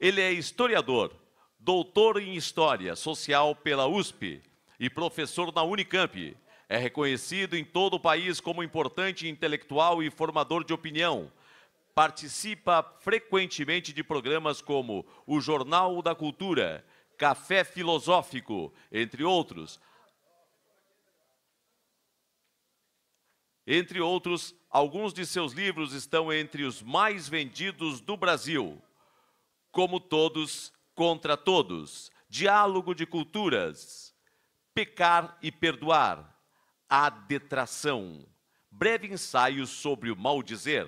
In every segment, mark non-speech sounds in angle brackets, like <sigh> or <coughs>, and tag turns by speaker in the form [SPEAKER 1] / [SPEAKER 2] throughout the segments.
[SPEAKER 1] Ele é historiador, doutor em História Social pela USP e professor na Unicamp. É reconhecido em todo o país como importante intelectual e formador de opinião. Participa frequentemente de programas como o Jornal da Cultura, Café Filosófico, entre outros. Entre outros, alguns de seus livros estão entre os mais vendidos do Brasil. Como todos, contra todos. Diálogo de culturas. Pecar e perdoar. A detração. Breve ensaio sobre o mal dizer.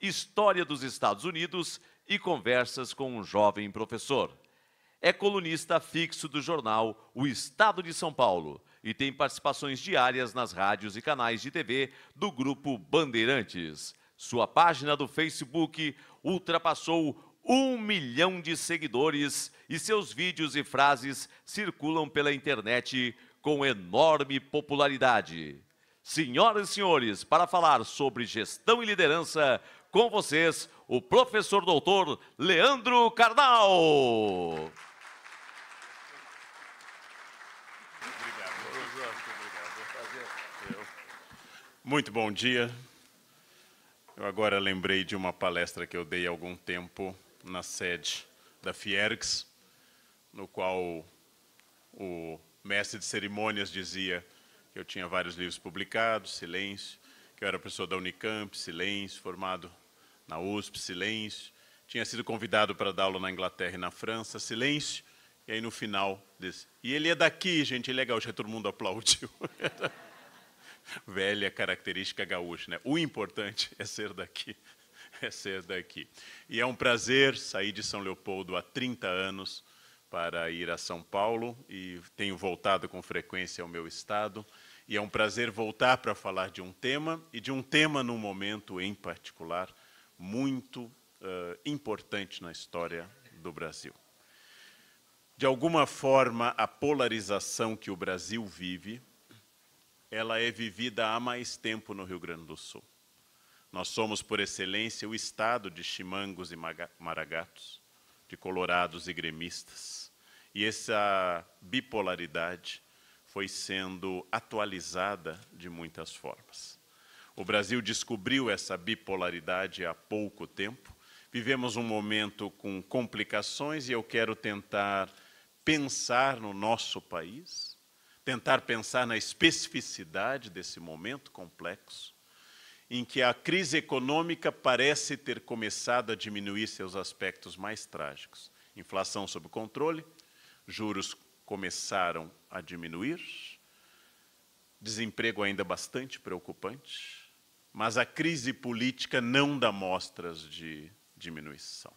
[SPEAKER 1] História dos Estados Unidos e conversas com um jovem professor é colunista fixo do jornal O Estado de São Paulo e tem participações diárias nas rádios e canais de TV do Grupo Bandeirantes. Sua página do Facebook ultrapassou um milhão de seguidores e seus vídeos e frases circulam pela internet com enorme popularidade. Senhoras e senhores, para falar sobre gestão e liderança, com vocês, o professor doutor Leandro Carnal.
[SPEAKER 2] Muito bom dia. Eu agora lembrei de uma palestra que eu dei há algum tempo na sede da Fiergs, no qual o mestre de cerimônias dizia que eu tinha vários livros publicados, silêncio, que eu era professor da Unicamp, silêncio, formado na USP, silêncio, tinha sido convidado para dar aula na Inglaterra e na França, silêncio, e aí no final disse, e ele é daqui, gente, é legal, já todo mundo aplaudiu. <laughs> velha característica gaúcha. Né? O importante é ser daqui, é ser daqui. E é um prazer sair de São Leopoldo há 30 anos para ir a São Paulo e tenho voltado com frequência ao meu estado. E é um prazer voltar para falar de um tema e de um tema num momento em particular muito uh, importante na história do Brasil. De alguma forma, a polarização que o Brasil vive ela é vivida há mais tempo no Rio Grande do Sul. Nós somos, por excelência, o estado de chimangos e maragatos, de colorados e gremistas. E essa bipolaridade foi sendo atualizada de muitas formas. O Brasil descobriu essa bipolaridade há pouco tempo. Vivemos um momento com complicações e eu quero tentar pensar no nosso país, tentar pensar na especificidade desse momento complexo, em que a crise econômica parece ter começado a diminuir seus aspectos mais trágicos. Inflação sob controle, juros começaram a diminuir, desemprego ainda bastante preocupante, mas a crise política não dá mostras de diminuição.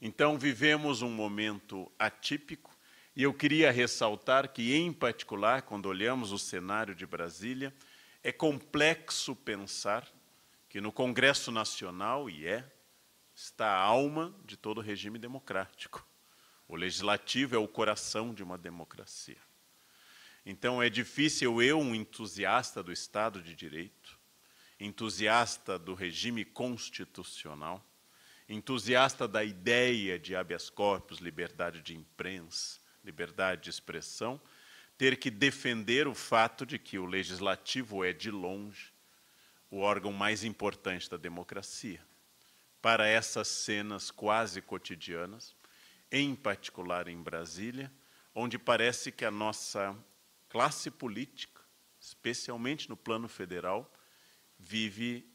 [SPEAKER 2] Então, vivemos um momento atípico, e eu queria ressaltar que, em particular, quando olhamos o cenário de Brasília, é complexo pensar que no Congresso Nacional, e é, está a alma de todo regime democrático. O legislativo é o coração de uma democracia. Então é difícil eu, um entusiasta do Estado de Direito, entusiasta do regime constitucional, entusiasta da ideia de habeas corpus, liberdade de imprensa, liberdade de expressão, ter que defender o fato de que o legislativo é, de longe, o órgão mais importante da democracia. Para essas cenas quase cotidianas, em particular em Brasília, onde parece que a nossa classe política, especialmente no plano federal, vive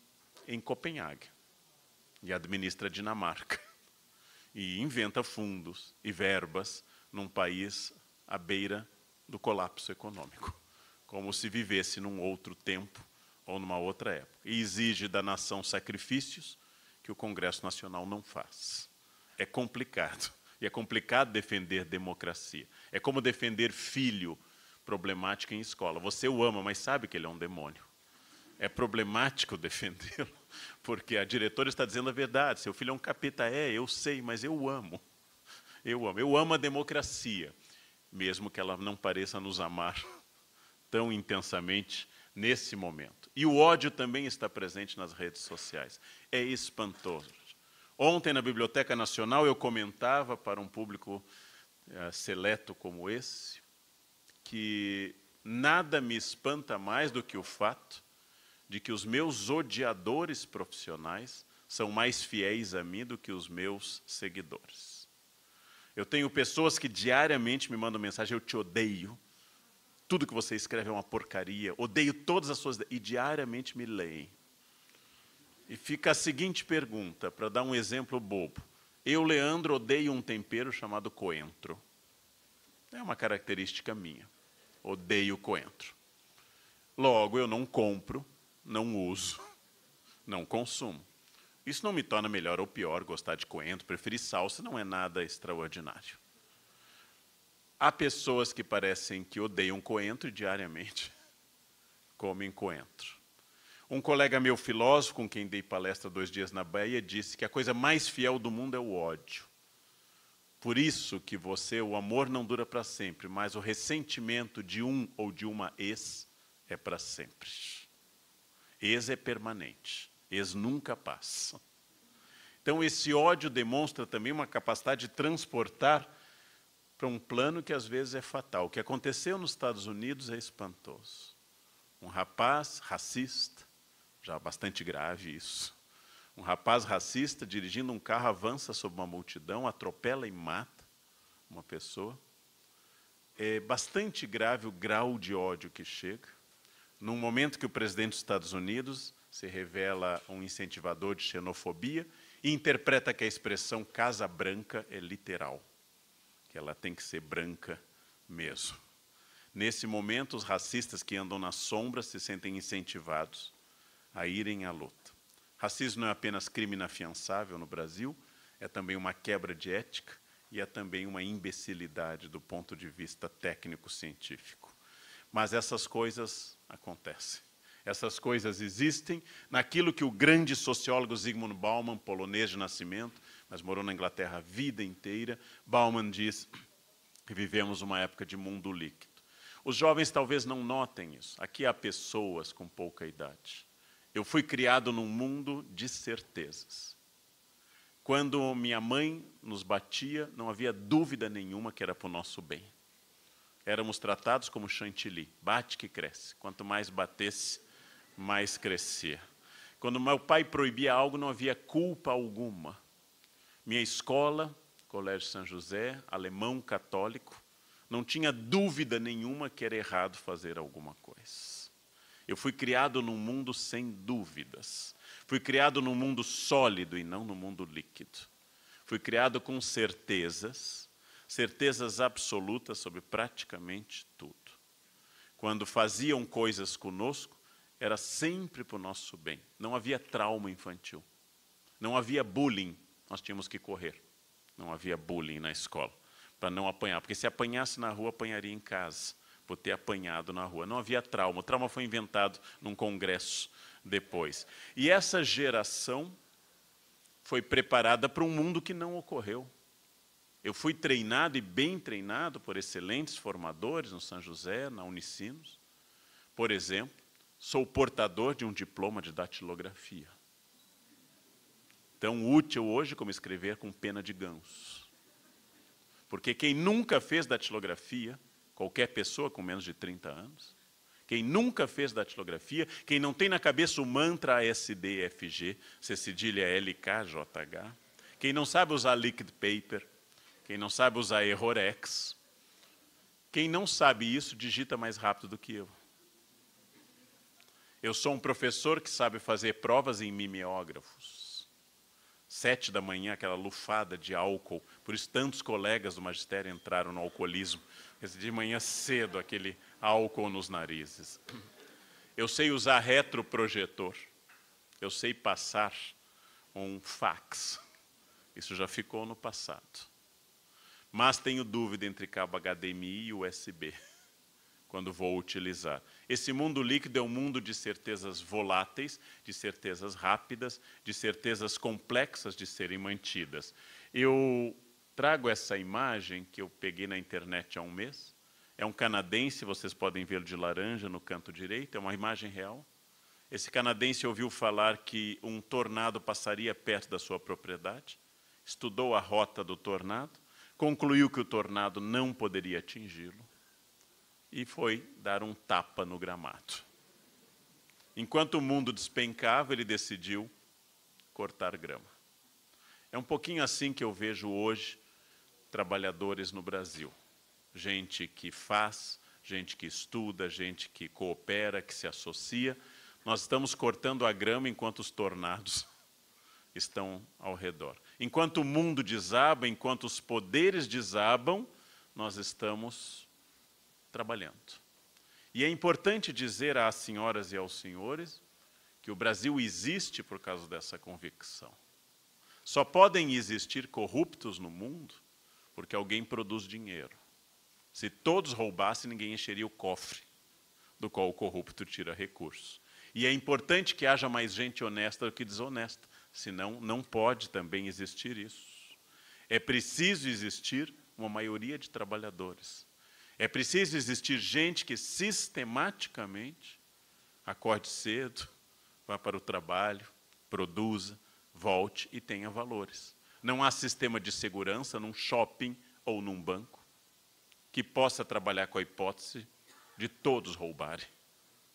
[SPEAKER 2] em Copenhague e administra a Dinamarca <laughs> e inventa fundos e verbas num país à beira do colapso econômico, como se vivesse num outro tempo ou numa outra época. E exige da nação sacrifícios que o Congresso Nacional não faz. É complicado. E é complicado defender democracia. É como defender filho problemático em escola. Você o ama, mas sabe que ele é um demônio. É problemático <laughs> defendê-lo, porque a diretora está dizendo a verdade. Seu filho é um capeta. É, eu sei, mas eu amo. Eu amo. Eu amo a democracia, mesmo que ela não pareça nos amar <laughs> tão intensamente nesse momento. E o ódio também está presente nas redes sociais. É espantoso. Ontem, na Biblioteca Nacional, eu comentava para um público uh, seleto como esse que nada me espanta mais do que o fato de que os meus odiadores profissionais são mais fiéis a mim do que os meus seguidores. Eu tenho pessoas que diariamente me mandam mensagem: eu te odeio, tudo que você escreve é uma porcaria, odeio todas as suas. e diariamente me leem. E fica a seguinte pergunta, para dar um exemplo bobo. Eu, Leandro, odeio um tempero chamado coentro. É uma característica minha. Odeio coentro. Logo, eu não compro, não uso, não consumo. Isso não me torna melhor ou pior gostar de coentro, preferir salsa não é nada extraordinário. Há pessoas que parecem que odeiam coentro e diariamente <laughs> comem coentro. Um colega meu filósofo, com quem dei palestra dois dias na Bahia, disse que a coisa mais fiel do mundo é o ódio. Por isso que você, o amor não dura para sempre, mas o ressentimento de um ou de uma ex é para sempre. Ex é permanente, ex nunca passa. Então esse ódio demonstra também uma capacidade de transportar para um plano que às vezes é fatal. O que aconteceu nos Estados Unidos é espantoso. Um rapaz racista, já bastante grave isso. Um rapaz racista dirigindo um carro avança sobre uma multidão, atropela e mata uma pessoa. É bastante grave o grau de ódio que chega. Num momento que o presidente dos Estados Unidos se revela um incentivador de xenofobia e interpreta que a expressão Casa Branca é literal que ela tem que ser branca mesmo. Nesse momento, os racistas que andam na sombra se sentem incentivados a irem à luta. Racismo não é apenas crime inafiançável no Brasil, é também uma quebra de ética e é também uma imbecilidade do ponto de vista técnico-científico. Mas essas coisas acontecem. Essas coisas existem naquilo que o grande sociólogo Zygmunt Bauman, polonês de nascimento, mas morou na Inglaterra a vida inteira. Bauman diz que vivemos uma época de mundo líquido. Os jovens talvez não notem isso. Aqui há pessoas com pouca idade. Eu fui criado num mundo de certezas. Quando minha mãe nos batia, não havia dúvida nenhuma que era para o nosso bem. Éramos tratados como chantilly, bate que cresce. Quanto mais batesse, mais crescia. Quando meu pai proibia algo, não havia culpa alguma. Minha escola, Colégio São José, alemão católico, não tinha dúvida nenhuma que era errado fazer alguma coisa. Eu fui criado num mundo sem dúvidas. Fui criado num mundo sólido e não no mundo líquido. Fui criado com certezas, certezas absolutas sobre praticamente tudo. Quando faziam coisas conosco, era sempre para o nosso bem. Não havia trauma infantil. Não havia bullying nós tínhamos que correr. Não havia bullying na escola, para não apanhar. Porque se apanhasse na rua, apanharia em casa, por ter apanhado na rua. Não havia trauma. O trauma foi inventado num congresso depois. E essa geração foi preparada para um mundo que não ocorreu. Eu fui treinado e bem treinado por excelentes formadores no São José, na Unicinos. Por exemplo, sou portador de um diploma de datilografia tão útil hoje como escrever com pena de ganso. Porque quem nunca fez datilografia, qualquer pessoa com menos de 30 anos, quem nunca fez datilografia, quem não tem na cabeça o mantra ASDFG, C cedilha LKJH, quem não sabe usar liquid paper, quem não sabe usar Errorex, quem não sabe isso digita mais rápido do que eu. Eu sou um professor que sabe fazer provas em mimeógrafos sete da manhã, aquela lufada de álcool. Por isso, tantos colegas do magistério entraram no alcoolismo. De manhã cedo, aquele álcool nos narizes. Eu sei usar retroprojetor. Eu sei passar um fax. Isso já ficou no passado. Mas tenho dúvida entre cabo HDMI e USB quando vou utilizar. Esse mundo líquido é um mundo de certezas voláteis, de certezas rápidas, de certezas complexas de serem mantidas. Eu trago essa imagem que eu peguei na internet há um mês. É um canadense, vocês podem ver de laranja no canto direito, é uma imagem real. Esse canadense ouviu falar que um tornado passaria perto da sua propriedade, estudou a rota do tornado, concluiu que o tornado não poderia atingi-lo e foi dar um tapa no gramado. Enquanto o mundo despencava, ele decidiu cortar grama. É um pouquinho assim que eu vejo hoje trabalhadores no Brasil. Gente que faz, gente que estuda, gente que coopera, que se associa. Nós estamos cortando a grama enquanto os tornados <laughs> estão ao redor. Enquanto o mundo desaba, enquanto os poderes desabam, nós estamos trabalhando. E é importante dizer às senhoras e aos senhores que o Brasil existe por causa dessa convicção. Só podem existir corruptos no mundo porque alguém produz dinheiro. Se todos roubassem, ninguém encheria o cofre do qual o corrupto tira recursos. E é importante que haja mais gente honesta do que desonesta, senão não pode também existir isso. É preciso existir uma maioria de trabalhadores é preciso existir gente que sistematicamente acorde cedo, vá para o trabalho, produza, volte e tenha valores. Não há sistema de segurança num shopping ou num banco que possa trabalhar com a hipótese de todos roubarem,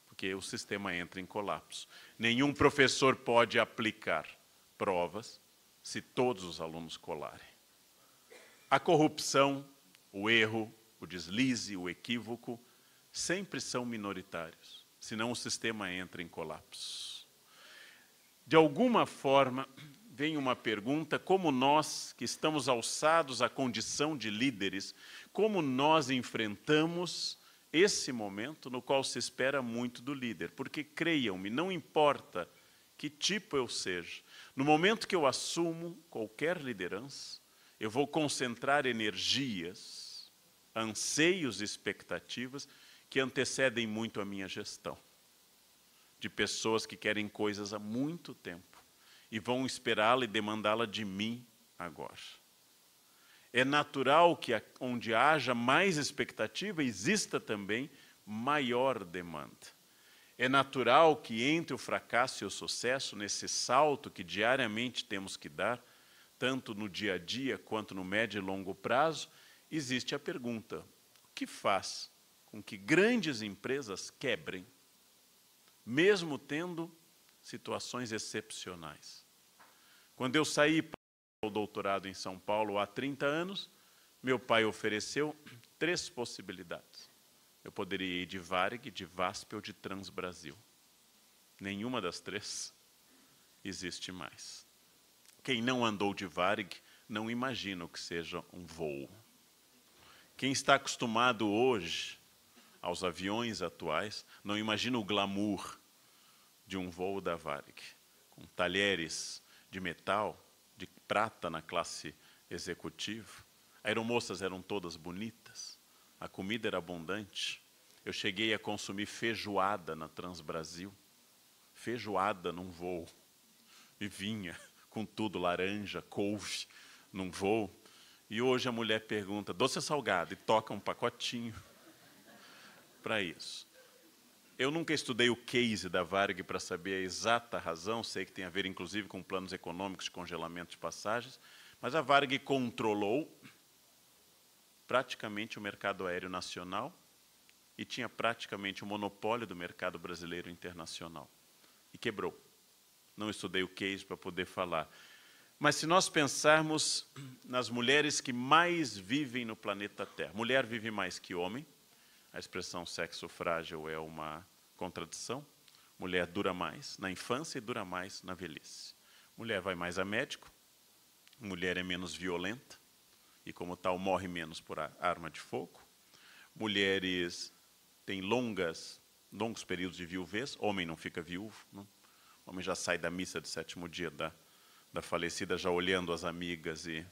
[SPEAKER 2] porque o sistema entra em colapso. Nenhum professor pode aplicar provas se todos os alunos colarem. A corrupção, o erro, o deslize, o equívoco, sempre são minoritários, senão o sistema entra em colapso. De alguma forma, vem uma pergunta: como nós, que estamos alçados à condição de líderes, como nós enfrentamos esse momento no qual se espera muito do líder? Porque, creiam-me, não importa que tipo eu seja, no momento que eu assumo qualquer liderança, eu vou concentrar energias anseios e expectativas que antecedem muito a minha gestão. De pessoas que querem coisas há muito tempo e vão esperá-la e demandá-la de mim agora. É natural que onde haja mais expectativa exista também maior demanda. É natural que entre o fracasso e o sucesso, nesse salto que diariamente temos que dar, tanto no dia a dia quanto no médio e longo prazo, existe a pergunta: o que faz com que grandes empresas quebrem, mesmo tendo situações excepcionais? Quando eu saí para o doutorado em São Paulo há 30 anos, meu pai ofereceu três possibilidades. Eu poderia ir de Varig, de VASP ou de Transbrasil. Nenhuma das três existe mais. Quem não andou de Varig não imagina o que seja um voo. Quem está acostumado hoje aos aviões atuais não imagina o glamour de um voo da Varig, com talheres de metal, de prata na classe executiva. Aeromoças eram todas bonitas, a comida era abundante. Eu cheguei a consumir feijoada na Transbrasil, feijoada num voo, e vinha com tudo, laranja, couve, num voo. E hoje a mulher pergunta, doce ou salgado? E toca um pacotinho <laughs> para isso. Eu nunca estudei o case da Varg para saber a exata razão, sei que tem a ver inclusive com planos econômicos de congelamento de passagens, mas a Varg controlou praticamente o mercado aéreo nacional e tinha praticamente o monopólio do mercado brasileiro internacional. E quebrou. Não estudei o case para poder falar. Mas se nós pensarmos nas mulheres que mais vivem no planeta Terra, mulher vive mais que homem, a expressão sexo frágil é uma contradição. Mulher dura mais na infância e dura mais na velhice. Mulher vai mais a médico, mulher é menos violenta e, como tal, morre menos por arma de fogo. Mulheres têm longas, longos períodos de viuvez, homem não fica viúvo, não? homem já sai da missa de sétimo dia da da falecida já olhando as amigas e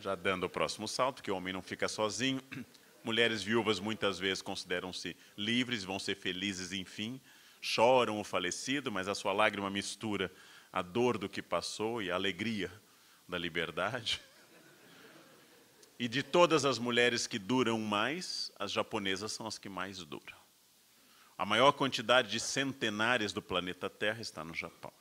[SPEAKER 2] já dando o próximo salto, que o homem não fica sozinho. <clears throat> Mulheres viúvas muitas vezes consideram-se livres, vão ser felizes, enfim, choram o falecido, mas a sua lágrima mistura a dor do que passou e a alegria da liberdade. E de todas as mulheres que duram mais, as japonesas são as que mais duram. A maior quantidade de centenárias do planeta Terra está no Japão.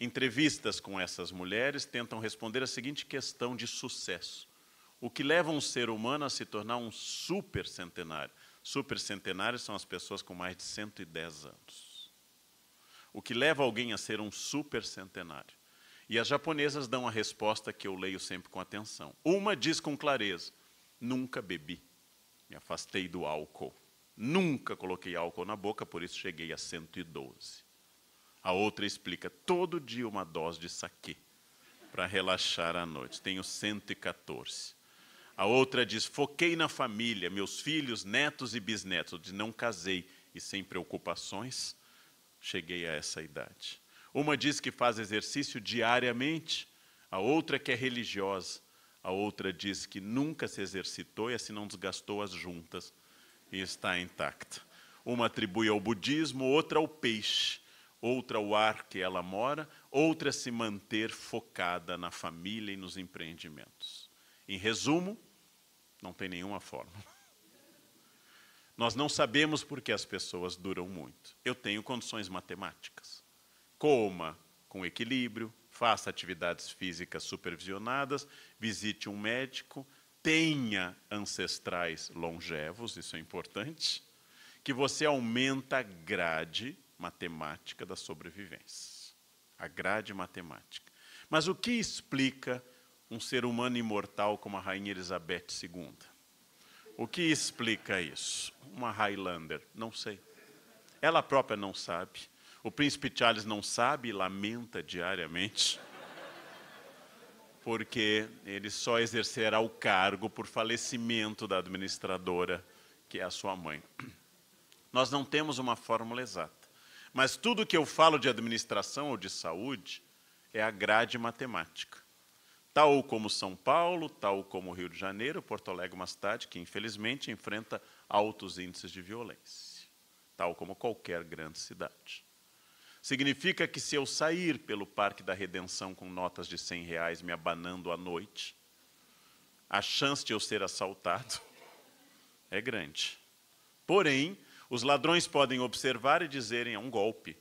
[SPEAKER 2] Entrevistas com essas mulheres tentam responder a seguinte questão de sucesso: o que leva um ser humano a se tornar um super centenário? Super centenários são as pessoas com mais de 110 anos. O que leva alguém a ser um super centenário? E as japonesas dão a resposta que eu leio sempre com atenção. Uma diz com clareza: nunca bebi, me afastei do álcool. Nunca coloquei álcool na boca, por isso cheguei a 112. A outra explica: todo dia uma dose de saquê para relaxar à noite. Tenho 114. A outra diz: foquei na família, meus filhos, netos e bisnetos. Diz, não casei e sem preocupações cheguei a essa idade. Uma diz que faz exercício diariamente, a outra que é religiosa, a outra diz que nunca se exercitou e assim não desgastou as juntas e está intacta. Uma atribui ao budismo, outra ao peixe outra o ar que ela mora, outra se manter focada na família e nos empreendimentos. Em resumo, não tem nenhuma fórmula. Nós não sabemos por que as pessoas duram muito. Eu tenho condições matemáticas. Coma com equilíbrio, faça atividades físicas supervisionadas, visite um médico, tenha ancestrais longevos, isso é importante, que você aumenta a grade matemática da sobrevivência. A grade matemática. Mas o que explica um ser humano imortal como a Rainha Elizabeth II? O que explica isso? Uma Highlander? Não sei. Ela própria não sabe. O príncipe Charles não sabe e lamenta diariamente, porque ele só exercerá o cargo por falecimento da administradora, que é a sua mãe. Nós não temos uma fórmula exata. Mas tudo que eu falo de administração ou de saúde é a grade matemática. Tal como São Paulo, tal como Rio de Janeiro, Porto Alegre é uma cidade que, infelizmente, enfrenta altos índices de violência, tal como qualquer grande cidade. Significa que se eu sair pelo Parque da Redenção com notas de 100 reais me abanando à noite, a chance de eu ser assaltado <laughs> é grande. Porém, os ladrões podem observar e dizerem: é um golpe.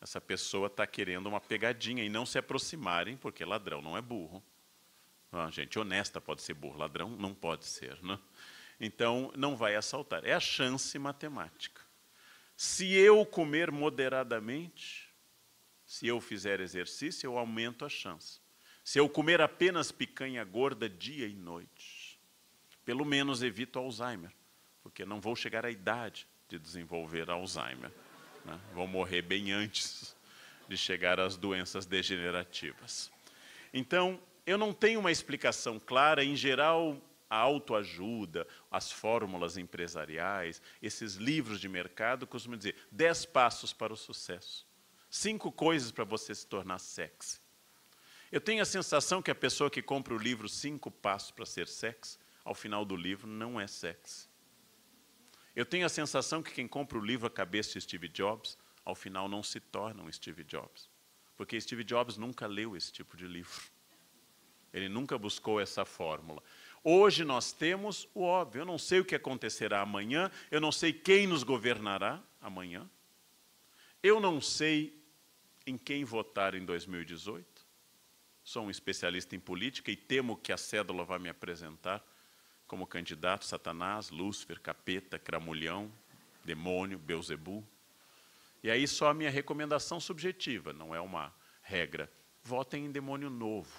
[SPEAKER 2] Essa pessoa está querendo uma pegadinha e não se aproximarem, porque ladrão não é burro. Ah, gente honesta pode ser burro, ladrão não pode ser. Né? Então, não vai assaltar. É a chance matemática. Se eu comer moderadamente, se eu fizer exercício, eu aumento a chance. Se eu comer apenas picanha gorda dia e noite, pelo menos evito Alzheimer porque não vou chegar à idade de desenvolver Alzheimer. Né? Vou morrer bem antes de chegar às doenças degenerativas. Então, eu não tenho uma explicação clara, em geral, a autoajuda, as fórmulas empresariais, esses livros de mercado costumam dizer 10 passos para o sucesso. Cinco coisas para você se tornar sexy. Eu tenho a sensação que a pessoa que compra o livro Cinco Passos para Ser Sexy, ao final do livro, não é sexy. Eu tenho a sensação que quem compra o livro A Cabeça de Steve Jobs, ao final não se torna um Steve Jobs. Porque Steve Jobs nunca leu esse tipo de livro. Ele nunca buscou essa fórmula. Hoje nós temos o óbvio. Eu não sei o que acontecerá amanhã, eu não sei quem nos governará amanhã. Eu não sei em quem votar em 2018. Sou um especialista em política e temo que a cédula vai me apresentar como candidato Satanás, Lúcifer, Capeta, Cramulhão, demônio, Beuzebu. E aí só a minha recomendação subjetiva, não é uma regra. Votem em demônio novo.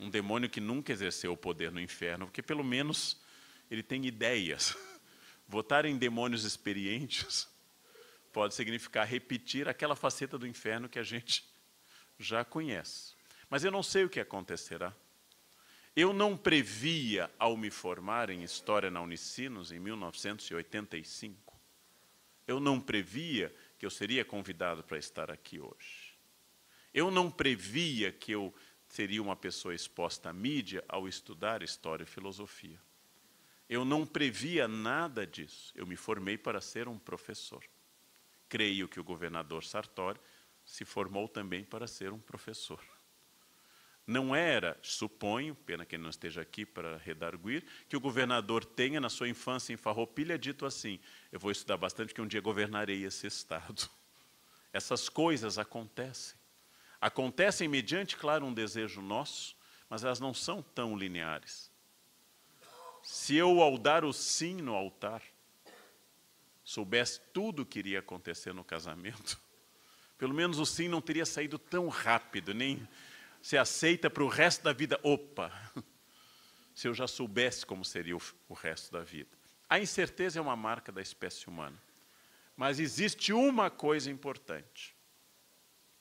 [SPEAKER 2] Um demônio que nunca exerceu o poder no inferno, porque pelo menos ele tem ideias. <laughs> Votar em demônios experientes <laughs> pode significar repetir aquela faceta do inferno que a gente já conhece. Mas eu não sei o que acontecerá. Eu não previa, ao me formar em História na Unicinos, em 1985, eu não previa que eu seria convidado para estar aqui hoje. Eu não previa que eu seria uma pessoa exposta à mídia ao estudar História e Filosofia. Eu não previa nada disso. Eu me formei para ser um professor. Creio que o governador Sartori se formou também para ser um professor. Não era, suponho, pena que ele não esteja aqui para redarguir, que o governador tenha, na sua infância em Farroupilha, dito assim: eu vou estudar bastante, que um dia governarei esse Estado. <laughs> Essas coisas acontecem. Acontecem mediante, claro, um desejo nosso, mas elas não são tão lineares. Se eu, ao dar o sim no altar, soubesse tudo o que iria acontecer no casamento, <laughs> pelo menos o sim não teria saído tão rápido, nem se aceita para o resto da vida. Opa! <laughs> Se eu já soubesse como seria o, o resto da vida. A incerteza é uma marca da espécie humana. Mas existe uma coisa importante,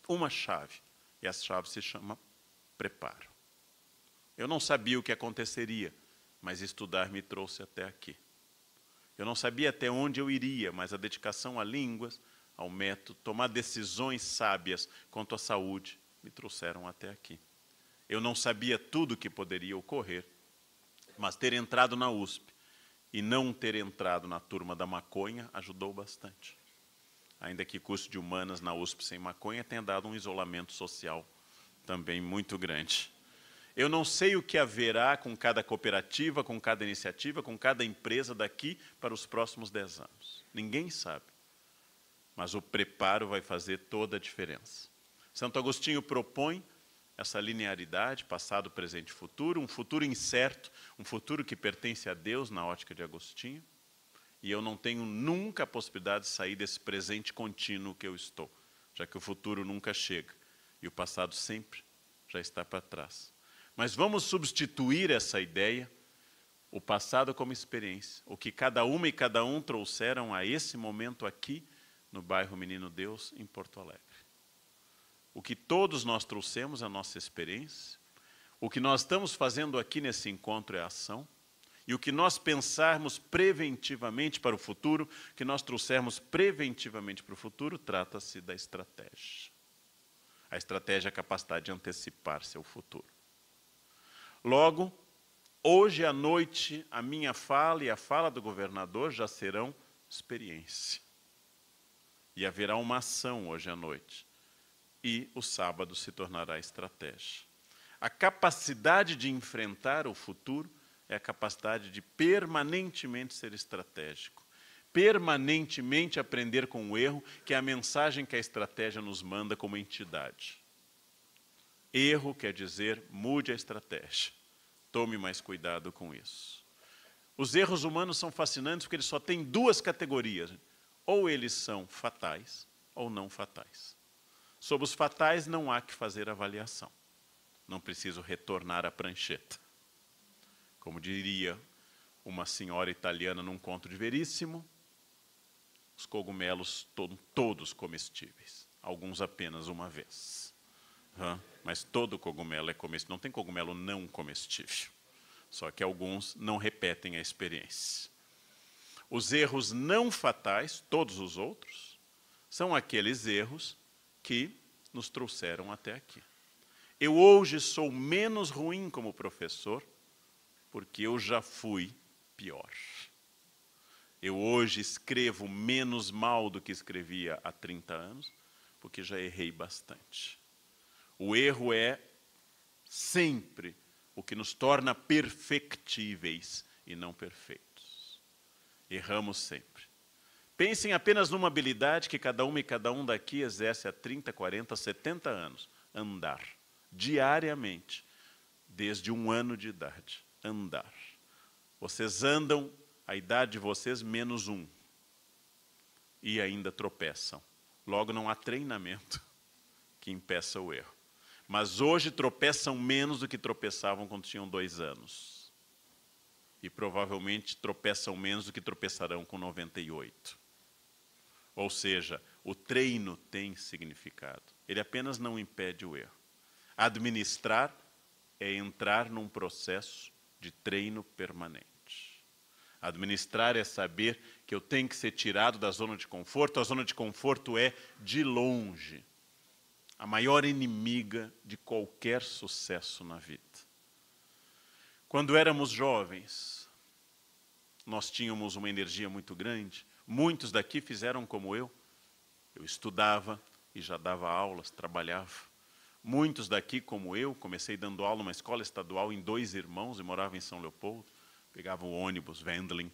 [SPEAKER 2] uma chave, e essa chave se chama preparo. Eu não sabia o que aconteceria, mas estudar me trouxe até aqui. Eu não sabia até onde eu iria, mas a dedicação a línguas, ao método, tomar decisões sábias quanto à saúde, me trouxeram até aqui. Eu não sabia tudo o que poderia ocorrer, mas ter entrado na USP e não ter entrado na turma da maconha ajudou bastante. Ainda que curso de humanas na USP sem maconha tenha dado um isolamento social também muito grande. Eu não sei o que haverá com cada cooperativa, com cada iniciativa, com cada empresa daqui para os próximos dez anos. Ninguém sabe. Mas o preparo vai fazer toda a diferença. Santo Agostinho propõe essa linearidade, passado, presente e futuro, um futuro incerto, um futuro que pertence a Deus na ótica de Agostinho, e eu não tenho nunca a possibilidade de sair desse presente contínuo que eu estou, já que o futuro nunca chega e o passado sempre já está para trás. Mas vamos substituir essa ideia, o passado como experiência, o que cada uma e cada um trouxeram a esse momento aqui no bairro Menino Deus, em Porto Alegre. O que todos nós trouxemos é a nossa experiência. O que nós estamos fazendo aqui nesse encontro é ação. E o que nós pensarmos preventivamente para o futuro, que nós trouxermos preventivamente para o futuro, trata-se da estratégia. A estratégia é a capacidade de antecipar seu futuro. Logo, hoje à noite, a minha fala e a fala do governador já serão experiência. E haverá uma ação hoje à noite e o sábado se tornará estratégia. A capacidade de enfrentar o futuro é a capacidade de permanentemente ser estratégico, permanentemente aprender com o erro, que é a mensagem que a estratégia nos manda como entidade. Erro quer dizer mude a estratégia. Tome mais cuidado com isso. Os erros humanos são fascinantes porque eles só têm duas categorias: ou eles são fatais ou não fatais. Sobre os fatais não há que fazer avaliação. Não preciso retornar à prancheta. Como diria uma senhora italiana num conto de Veríssimo, os cogumelos to todos comestíveis, alguns apenas uma vez. Mas todo cogumelo é comestível, não tem cogumelo não comestível. Só que alguns não repetem a experiência. Os erros não fatais, todos os outros, são aqueles erros que nos trouxeram até aqui. Eu hoje sou menos ruim como professor, porque eu já fui pior. Eu hoje escrevo menos mal do que escrevia há 30 anos, porque já errei bastante. O erro é sempre o que nos torna perfectíveis e não perfeitos. Erramos sempre. Pensem apenas numa habilidade que cada uma e cada um daqui exerce há 30, 40, 70 anos: andar. Diariamente, desde um ano de idade. Andar. Vocês andam a idade de vocês menos um. E ainda tropeçam. Logo, não há treinamento <laughs> que impeça o erro. Mas hoje tropeçam menos do que tropeçavam quando tinham dois anos. E provavelmente tropeçam menos do que tropeçarão com 98. Ou seja, o treino tem significado. Ele apenas não impede o erro. Administrar é entrar num processo de treino permanente. Administrar é saber que eu tenho que ser tirado da zona de conforto. A zona de conforto é, de longe, a maior inimiga de qualquer sucesso na vida. Quando éramos jovens, nós tínhamos uma energia muito grande, Muitos daqui fizeram como eu. Eu estudava e já dava aulas, trabalhava. Muitos daqui, como eu, comecei dando aula numa escola estadual em Dois Irmãos e morava em São Leopoldo. Pegava o ônibus, Wendling,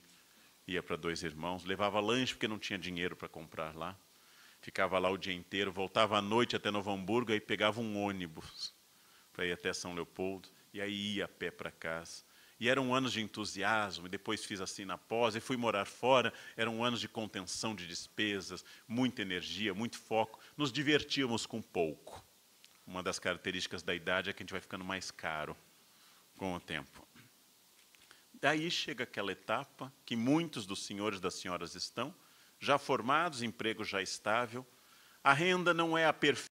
[SPEAKER 2] ia para Dois Irmãos, levava lanche porque não tinha dinheiro para comprar lá. Ficava lá o dia inteiro, voltava à noite até Novo Hamburgo e pegava um ônibus para ir até São Leopoldo e aí ia a pé para casa. E eram anos de entusiasmo, e depois fiz assim na pós, e fui morar fora. Eram anos de contenção de despesas, muita energia, muito foco. Nos divertíamos com pouco. Uma das características da idade é que a gente vai ficando mais caro com o tempo. Daí chega aquela etapa que muitos dos senhores e das senhoras estão, já formados, emprego já estável, a renda não é a perfeita,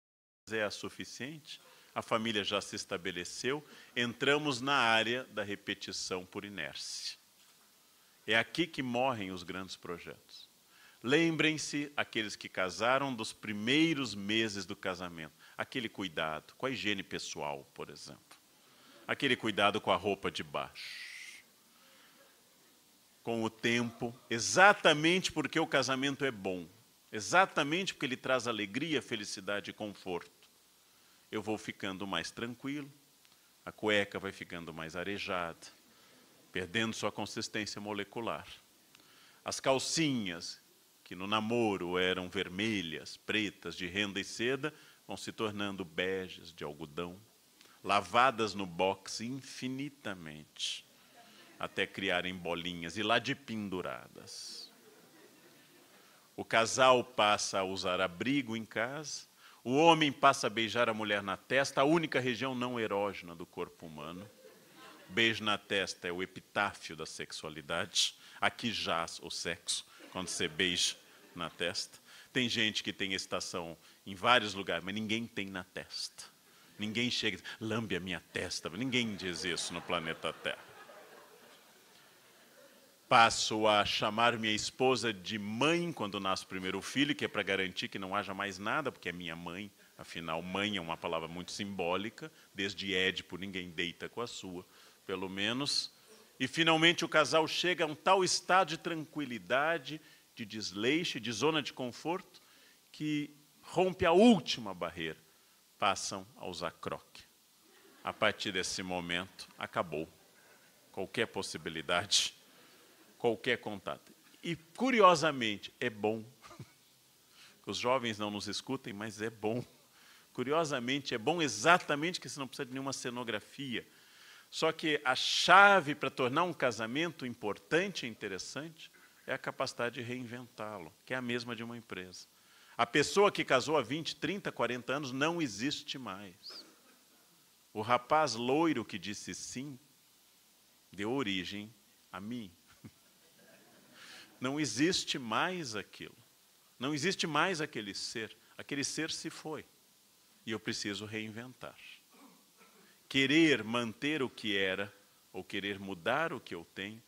[SPEAKER 2] é a suficiente, a família já se estabeleceu, entramos na área da repetição por inércia. É aqui que morrem os grandes projetos. Lembrem-se, aqueles que casaram, dos primeiros meses do casamento. Aquele cuidado com a higiene pessoal, por exemplo. Aquele cuidado com a roupa de baixo. Com o tempo, exatamente porque o casamento é bom, exatamente porque ele traz alegria, felicidade e conforto eu vou ficando mais tranquilo, a cueca vai ficando mais arejada, perdendo sua consistência molecular. As calcinhas, que no namoro eram vermelhas, pretas, de renda e seda, vão se tornando beges, de algodão, lavadas no box infinitamente, até criarem bolinhas e lá de penduradas. O casal passa a usar abrigo em casa, o homem passa a beijar a mulher na testa, a única região não erógena do corpo humano. Beijo na testa é o epitáfio da sexualidade. Aqui jaz o sexo, quando você beija na testa. Tem gente que tem estação em vários lugares, mas ninguém tem na testa. Ninguém chega e diz, lambe a minha testa. Ninguém diz isso no planeta Terra passo a chamar minha esposa de mãe quando nasce o primeiro filho, que é para garantir que não haja mais nada, porque é minha mãe. Afinal, mãe é uma palavra muito simbólica. Desde Édipo, ninguém deita com a sua, pelo menos. E finalmente o casal chega a um tal estado de tranquilidade, de desleixo, de zona de conforto, que rompe a última barreira. Passam a usar croque. A partir desse momento, acabou qualquer possibilidade qualquer contato. E, curiosamente, é bom. <laughs> Os jovens não nos escutem, mas é bom. Curiosamente, é bom exatamente que você não precisa de nenhuma cenografia. Só que a chave para tornar um casamento importante e interessante é a capacidade de reinventá-lo, que é a mesma de uma empresa. A pessoa que casou há 20, 30, 40 anos não existe mais. O rapaz loiro que disse sim deu origem a mim. Não existe mais aquilo. Não existe mais aquele ser. Aquele ser se foi. E eu preciso reinventar. Querer manter o que era ou querer mudar o que eu tenho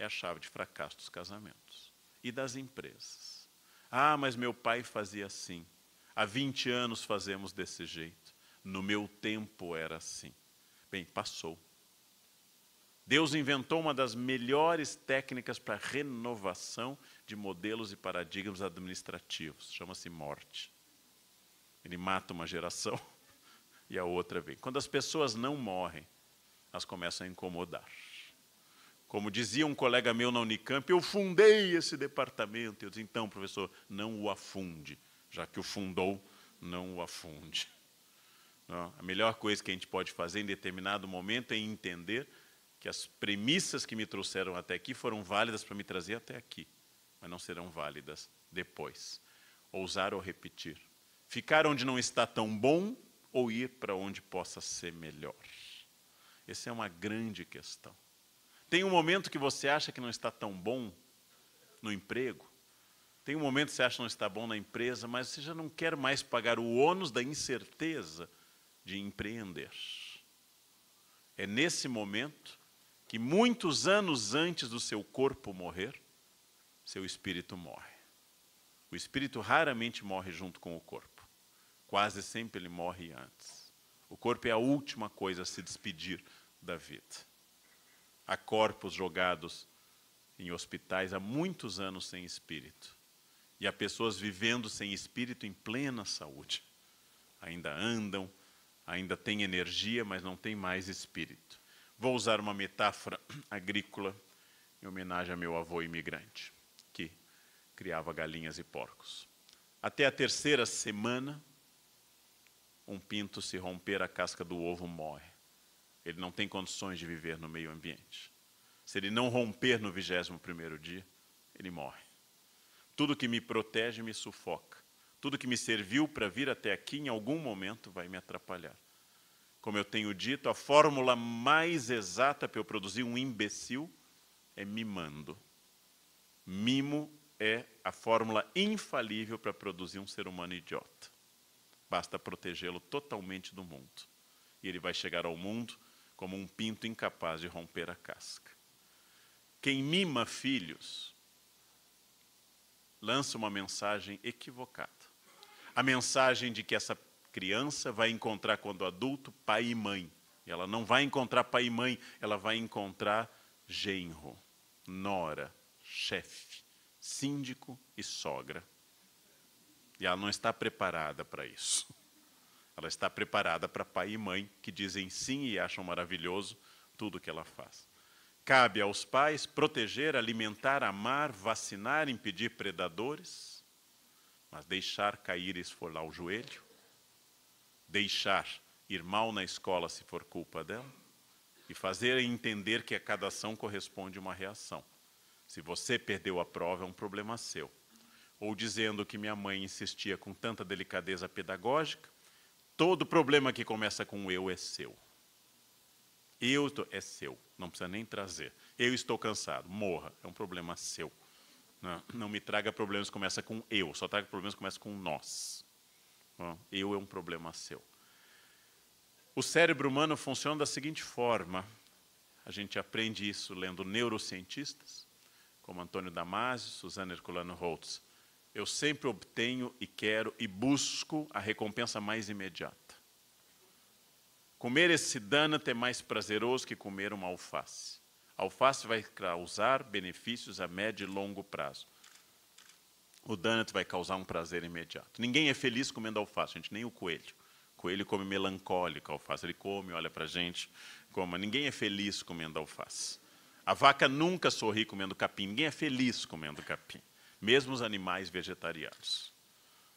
[SPEAKER 2] é a chave de fracasso dos casamentos e das empresas. Ah, mas meu pai fazia assim. Há 20 anos fazemos desse jeito. No meu tempo era assim. Bem, passou. Deus inventou uma das melhores técnicas para renovação de modelos e paradigmas administrativos, chama-se morte. Ele mata uma geração <laughs> e a outra vem. Quando as pessoas não morrem, elas começam a incomodar. Como dizia um colega meu na Unicamp, eu fundei esse departamento. Eu disse, então, professor, não o afunde. Já que o fundou, não o afunde. <laughs> Não, a melhor coisa que a gente pode fazer em determinado momento é entender que as premissas que me trouxeram até aqui foram válidas para me trazer até aqui, mas não serão válidas depois. Ousar ou repetir. Ficar onde não está tão bom ou ir para onde possa ser melhor. Essa é uma grande questão. Tem um momento que você acha que não está tão bom no emprego, tem um momento que você acha que não está bom na empresa, mas você já não quer mais pagar o ônus da incerteza de empreender. É nesse momento que muitos anos antes do seu corpo morrer, seu espírito morre. O espírito raramente morre junto com o corpo. Quase sempre ele morre antes. O corpo é a última coisa a se despedir da vida. Há corpos jogados em hospitais há muitos anos sem espírito. E há pessoas vivendo sem espírito em plena saúde. Ainda andam, ainda tem energia, mas não tem mais espírito. Vou usar uma metáfora <clears throat> agrícola em homenagem a meu avô imigrante, que criava galinhas e porcos. Até a terceira semana, um pinto se romper a casca do ovo morre. Ele não tem condições de viver no meio ambiente. Se ele não romper no vigésimo primeiro dia, ele morre. Tudo que me protege me sufoca. Tudo que me serviu para vir até aqui, em algum momento, vai me atrapalhar. Como eu tenho dito, a fórmula mais exata para eu produzir um imbecil é mimando. Mimo é a fórmula infalível para produzir um ser humano idiota. Basta protegê-lo totalmente do mundo. E ele vai chegar ao mundo como um pinto incapaz de romper a casca. Quem mima filhos lança uma mensagem equivocada. A mensagem de que essa criança vai encontrar, quando adulto, pai e mãe. Ela não vai encontrar pai e mãe, ela vai encontrar genro, nora, chefe, síndico e sogra. E ela não está preparada para isso. Ela está preparada para pai e mãe que dizem sim e acham maravilhoso tudo que ela faz. Cabe aos pais proteger, alimentar, amar, vacinar, impedir predadores, mas deixar cair e esfolar o joelho, deixar ir mal na escola se for culpa dela, e fazer entender que a cada ação corresponde uma reação. Se você perdeu a prova, é um problema seu. Ou dizendo que minha mãe insistia com tanta delicadeza pedagógica, todo problema que começa com eu é seu. Eu estou, é seu, não precisa nem trazer. Eu estou cansado, morra, é um problema seu. Não, não me traga problemas que começam com eu, só traga problemas que começam com nós. Eu é um problema seu. O cérebro humano funciona da seguinte forma, a gente aprende isso lendo neurocientistas, como Antônio Damasio, Suzana Herculano Holtz. Eu sempre obtenho e quero e busco a recompensa mais imediata. Comer esse donut é mais prazeroso que comer uma alface. A alface vai causar benefícios a médio e longo prazo. O donut vai causar um prazer imediato. Ninguém é feliz comendo alface, gente, nem o coelho. O coelho come melancólico alface, ele come, olha para a gente, coma. Ninguém é feliz comendo alface. A vaca nunca sorri comendo capim, ninguém é feliz comendo capim, mesmo os animais vegetarianos.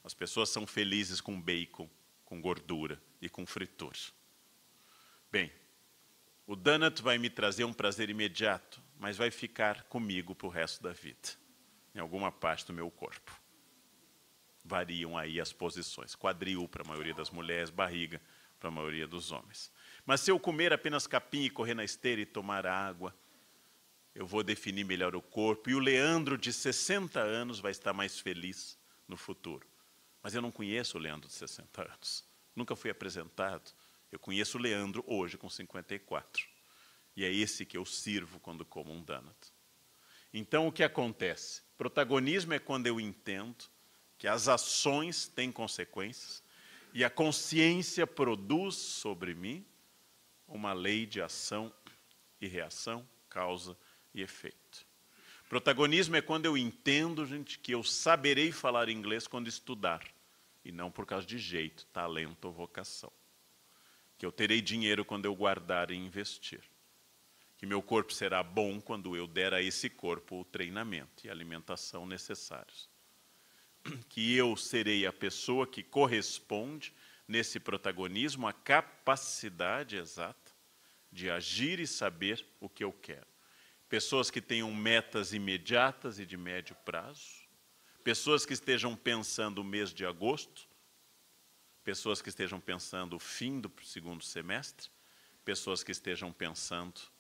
[SPEAKER 2] As pessoas são felizes com bacon, com gordura e com fritura. Bem, o donut vai me trazer um prazer imediato, mas vai ficar comigo para o resto da vida, em alguma parte do meu corpo. Variam aí as posições. Quadril para a maioria das mulheres, barriga para a maioria dos homens. Mas se eu comer apenas capim e correr na esteira e tomar água, eu vou definir melhor o corpo. E o Leandro, de 60 anos, vai estar mais feliz no futuro. Mas eu não conheço o Leandro de 60 anos. Nunca fui apresentado. Eu conheço o Leandro hoje com 54. E é esse que eu sirvo quando como um donut. Então o que acontece? Protagonismo é quando eu entendo que as ações têm consequências e a consciência produz sobre mim uma lei de ação e reação, causa e efeito. Protagonismo é quando eu entendo, gente, que eu saberei falar inglês quando estudar, e não por causa de jeito, talento ou vocação que eu terei dinheiro quando eu guardar e investir, que meu corpo será bom quando eu der a esse corpo o treinamento e alimentação necessários, <clears throat> que eu serei a pessoa que corresponde nesse protagonismo à capacidade exata de agir e saber o que eu quero. Pessoas que tenham metas imediatas e de médio prazo, pessoas que estejam pensando o mês de agosto, pessoas que estejam pensando o fim do segundo semestre, pessoas que estejam pensando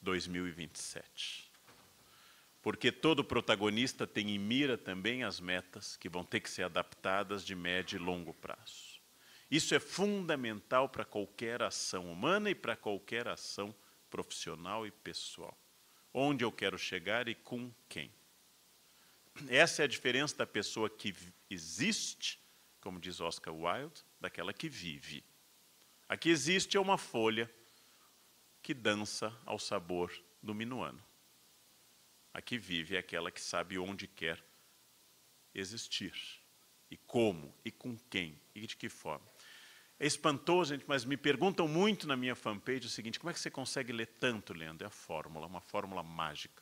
[SPEAKER 2] 2027. Porque todo protagonista tem em mira também as metas que vão ter que ser adaptadas de médio e longo prazo. Isso é fundamental para qualquer ação humana e para qualquer ação profissional e pessoal. Onde eu quero chegar e com quem. Essa é a diferença da pessoa que existe como diz Oscar Wilde, daquela que vive. A que existe é uma folha que dança ao sabor do minuano. A que vive é aquela que sabe onde quer existir, e como, e com quem, e de que forma. É espantoso, gente, mas me perguntam muito na minha fanpage o seguinte: como é que você consegue ler tanto, Leandro? É a fórmula, uma fórmula mágica.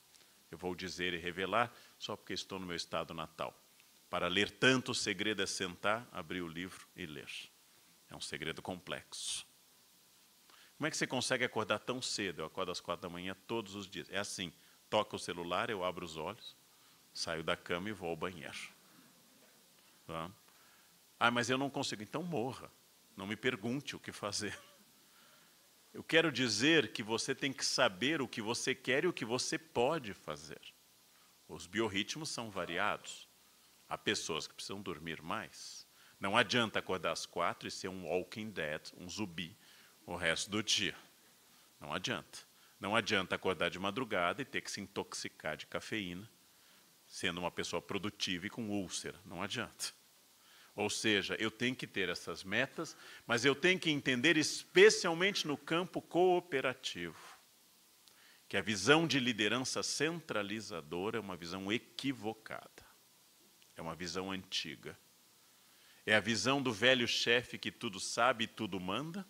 [SPEAKER 2] Eu vou dizer e revelar só porque estou no meu estado natal. Para ler tanto, o segredo é sentar, abrir o livro e ler. É um segredo complexo. Como é que você consegue acordar tão cedo? Eu acordo às quatro da manhã todos os dias. É assim: toca o celular, eu abro os olhos, saio da cama e vou ao banheiro. Tá? Ah, mas eu não consigo. Então morra. Não me pergunte o que fazer. Eu quero dizer que você tem que saber o que você quer e o que você pode fazer. Os biorritmos são variados. Há pessoas que precisam dormir mais. Não adianta acordar às quatro e ser um walking dead, um zumbi, o resto do dia. Não adianta. Não adianta acordar de madrugada e ter que se intoxicar de cafeína, sendo uma pessoa produtiva e com úlcera. Não adianta. Ou seja, eu tenho que ter essas metas, mas eu tenho que entender, especialmente no campo cooperativo, que a visão de liderança centralizadora é uma visão equivocada, é uma visão antiga. É a visão do velho chefe que tudo sabe e tudo manda,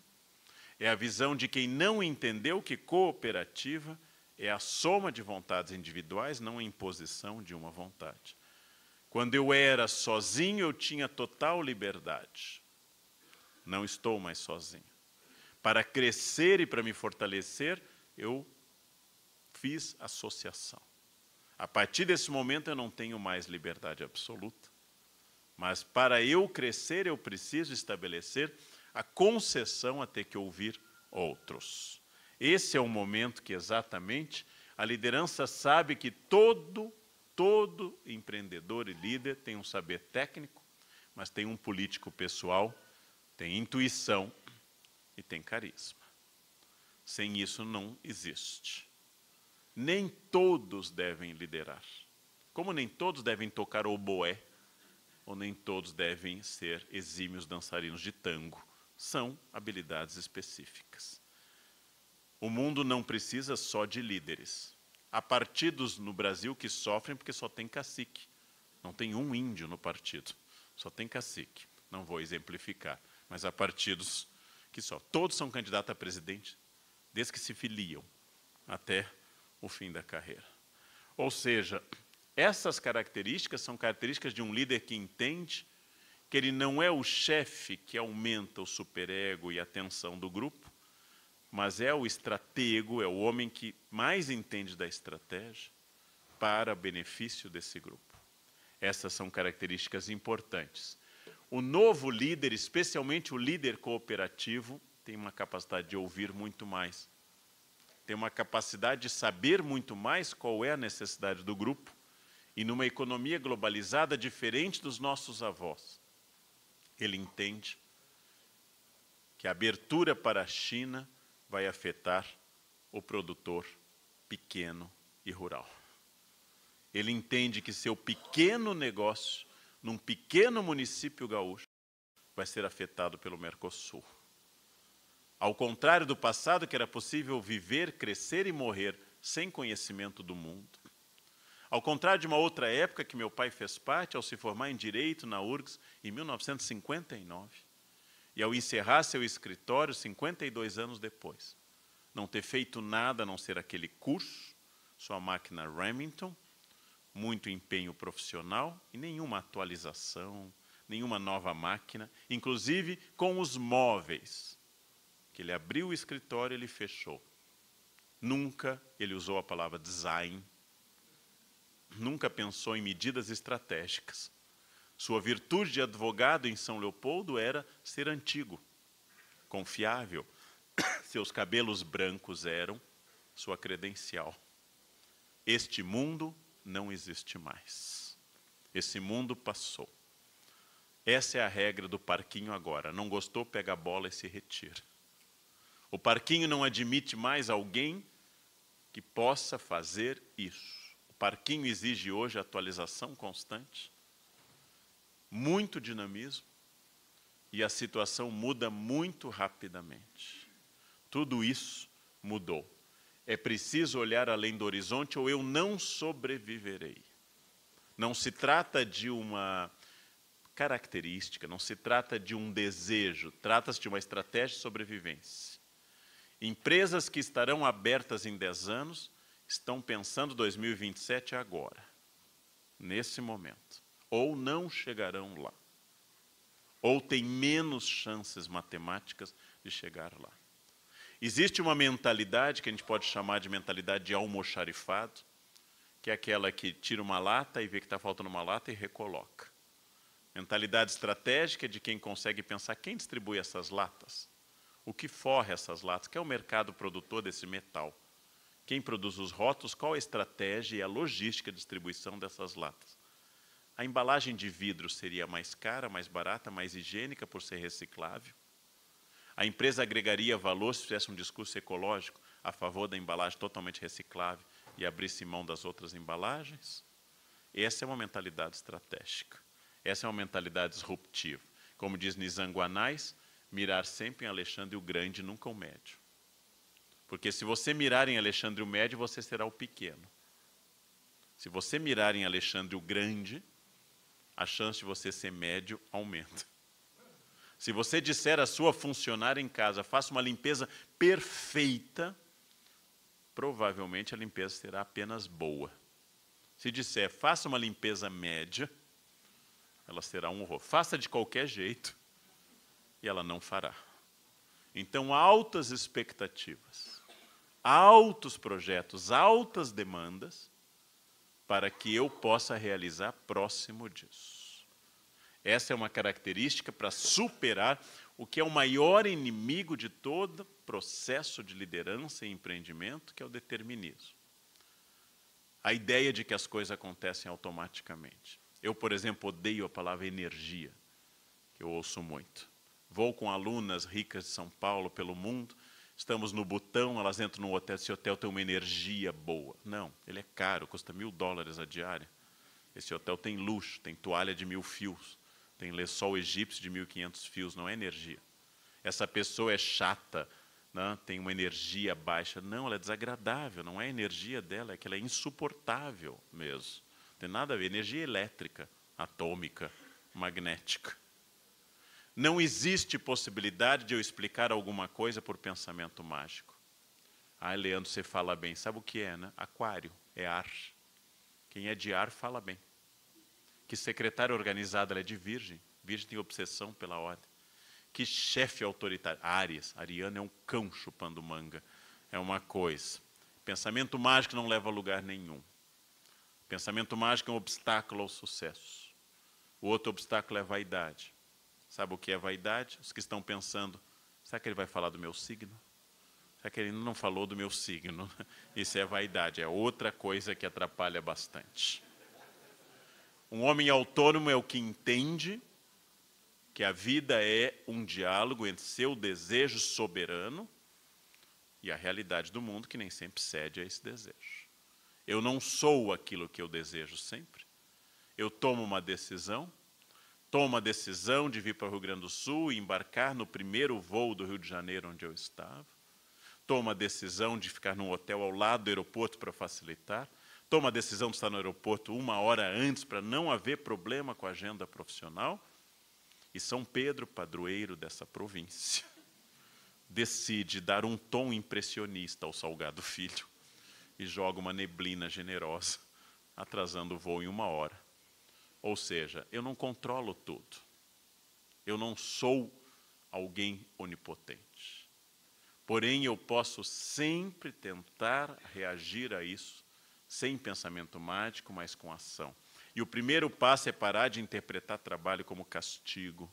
[SPEAKER 2] é a visão de quem não entendeu que cooperativa é a soma de vontades individuais, não a imposição de uma vontade. Quando eu era sozinho, eu tinha total liberdade. Não estou mais sozinho. Para crescer e para me fortalecer, eu fiz associação. A partir desse momento, eu não tenho mais liberdade absoluta. Mas para eu crescer, eu preciso estabelecer a concessão a ter que ouvir outros. Esse é o momento que exatamente a liderança sabe que todo Todo empreendedor e líder tem um saber técnico, mas tem um político pessoal, tem intuição e tem carisma. Sem isso não existe. Nem todos devem liderar. Como nem todos devem tocar oboé, ou nem todos devem ser exímios dançarinos de tango. São habilidades específicas. O mundo não precisa só de líderes. Há partidos no Brasil que sofrem porque só tem cacique. Não tem um índio no partido, só tem cacique. Não vou exemplificar, mas há partidos que só. Todos são candidatos a presidente, desde que se filiam até o fim da carreira. Ou seja, essas características são características de um líder que entende que ele não é o chefe que aumenta o superego e a tensão do grupo, mas é o estratego, é o homem que mais entende da estratégia para benefício desse grupo. Essas são características importantes. O novo líder, especialmente o líder cooperativo, tem uma capacidade de ouvir muito mais. Tem uma capacidade de saber muito mais qual é a necessidade do grupo. E numa economia globalizada diferente dos nossos avós, ele entende que a abertura para a China vai afetar o produtor pequeno e rural. Ele entende que seu pequeno negócio, num pequeno município gaúcho, vai ser afetado pelo Mercosul. Ao contrário do passado, que era possível viver, crescer e morrer sem conhecimento do mundo. Ao contrário de uma outra época que meu pai fez parte, ao se formar em Direito na URGS em 1959 e ao encerrar seu escritório 52 anos depois. Não ter feito nada a não ser aquele curso, sua máquina Remington, muito empenho profissional e nenhuma atualização, nenhuma nova máquina, inclusive com os móveis. Que ele abriu o escritório e ele fechou. Nunca ele usou a palavra design, nunca pensou em medidas estratégicas. Sua virtude de advogado em São Leopoldo era ser antigo, confiável. <coughs> Seus cabelos brancos eram sua credencial. Este mundo não existe mais. Esse mundo passou. Essa é a regra do parquinho agora. Não gostou, pega a bola e se retira. O parquinho não admite mais alguém que possa fazer isso. Parquinho exige hoje atualização constante muito dinamismo e a situação muda muito rapidamente. Tudo isso mudou. É preciso olhar além do horizonte ou eu não sobreviverei. Não se trata de uma característica, não se trata de um desejo, trata-se de uma estratégia de sobrevivência. Empresas que estarão abertas em 10 anos estão pensando 2027 agora, nesse momento, ou não chegarão lá, ou têm menos chances matemáticas de chegar lá. Existe uma mentalidade que a gente pode chamar de mentalidade de almoxarifado, que é aquela que tira uma lata e vê que está faltando uma lata e recoloca. Mentalidade estratégica de quem consegue pensar quem distribui essas latas, o que forra essas latas, que é o mercado produtor desse metal. Quem produz os rótulos, qual a estratégia e a logística de distribuição dessas latas. A embalagem de vidro seria mais cara, mais barata, mais higiênica por ser reciclável. A empresa agregaria valor se fizesse um discurso ecológico a favor da embalagem totalmente reciclável e abrisse mão das outras embalagens? Essa é uma mentalidade estratégica. Essa é uma mentalidade disruptiva. Como diz Nizanguanais, mirar sempre em Alexandre o Grande, nunca o Médio. Porque se você mirar em Alexandre o Médio, você será o pequeno. Se você mirar em Alexandre o Grande, a chance de você ser médio aumenta. Se você disser à sua funcionária em casa, faça uma limpeza perfeita, provavelmente a limpeza será apenas boa. Se disser, faça uma limpeza média, ela será um horror. Faça de qualquer jeito e ela não fará. Então, altas expectativas, altos projetos, altas demandas, para que eu possa realizar próximo disso. Essa é uma característica para superar o que é o maior inimigo de todo processo de liderança e empreendimento, que é o determinismo. A ideia de que as coisas acontecem automaticamente. Eu, por exemplo, odeio a palavra energia, que eu ouço muito. Vou com alunas ricas de São Paulo pelo mundo, estamos no Butão, elas entram no hotel, esse hotel tem uma energia boa. Não, ele é caro, custa mil dólares a diária. Esse hotel tem luxo, tem toalha de mil fios, tem lençol egípcio de 1.500 fios, não é energia. Essa pessoa é chata, né? tem uma energia baixa. Não, ela é desagradável, não é a energia dela, é que ela é insuportável mesmo. Tem nada a ver. Energia elétrica, atômica, magnética. Não existe possibilidade de eu explicar alguma coisa por pensamento mágico. Ah, Leandro, você fala bem. Sabe o que é, né? Aquário, é ar. Quem é de ar fala bem. Que secretária organizada ela é de virgem. Virgem tem obsessão pela ordem. Que chefe autoritário. Ares, Ariana é um cão chupando manga. É uma coisa. Pensamento mágico não leva a lugar nenhum. Pensamento mágico é um obstáculo ao sucesso. O outro obstáculo é a vaidade. Sabe o que é vaidade? Os que estão pensando, será que ele vai falar do meu signo? Será que ele não falou do meu signo? <laughs> Isso é vaidade, é outra coisa que atrapalha bastante. Um homem autônomo é o que entende que a vida é um diálogo entre seu desejo soberano e a realidade do mundo que nem sempre cede a esse desejo. Eu não sou aquilo que eu desejo sempre. Eu tomo uma decisão, tomo a decisão de vir para o Rio Grande do Sul e embarcar no primeiro voo do Rio de Janeiro onde eu estava. Tomo a decisão de ficar num hotel ao lado do aeroporto para facilitar. Tomo a decisão de estar no aeroporto uma hora antes para não haver problema com a agenda profissional. E São Pedro, padroeiro dessa província, <laughs> decide dar um tom impressionista ao Salgado Filho e joga uma neblina generosa, atrasando o voo em uma hora. Ou seja, eu não controlo tudo. Eu não sou alguém onipotente. Porém, eu posso sempre tentar reagir a isso, sem pensamento mágico, mas com ação. E o primeiro passo é parar de interpretar trabalho como castigo.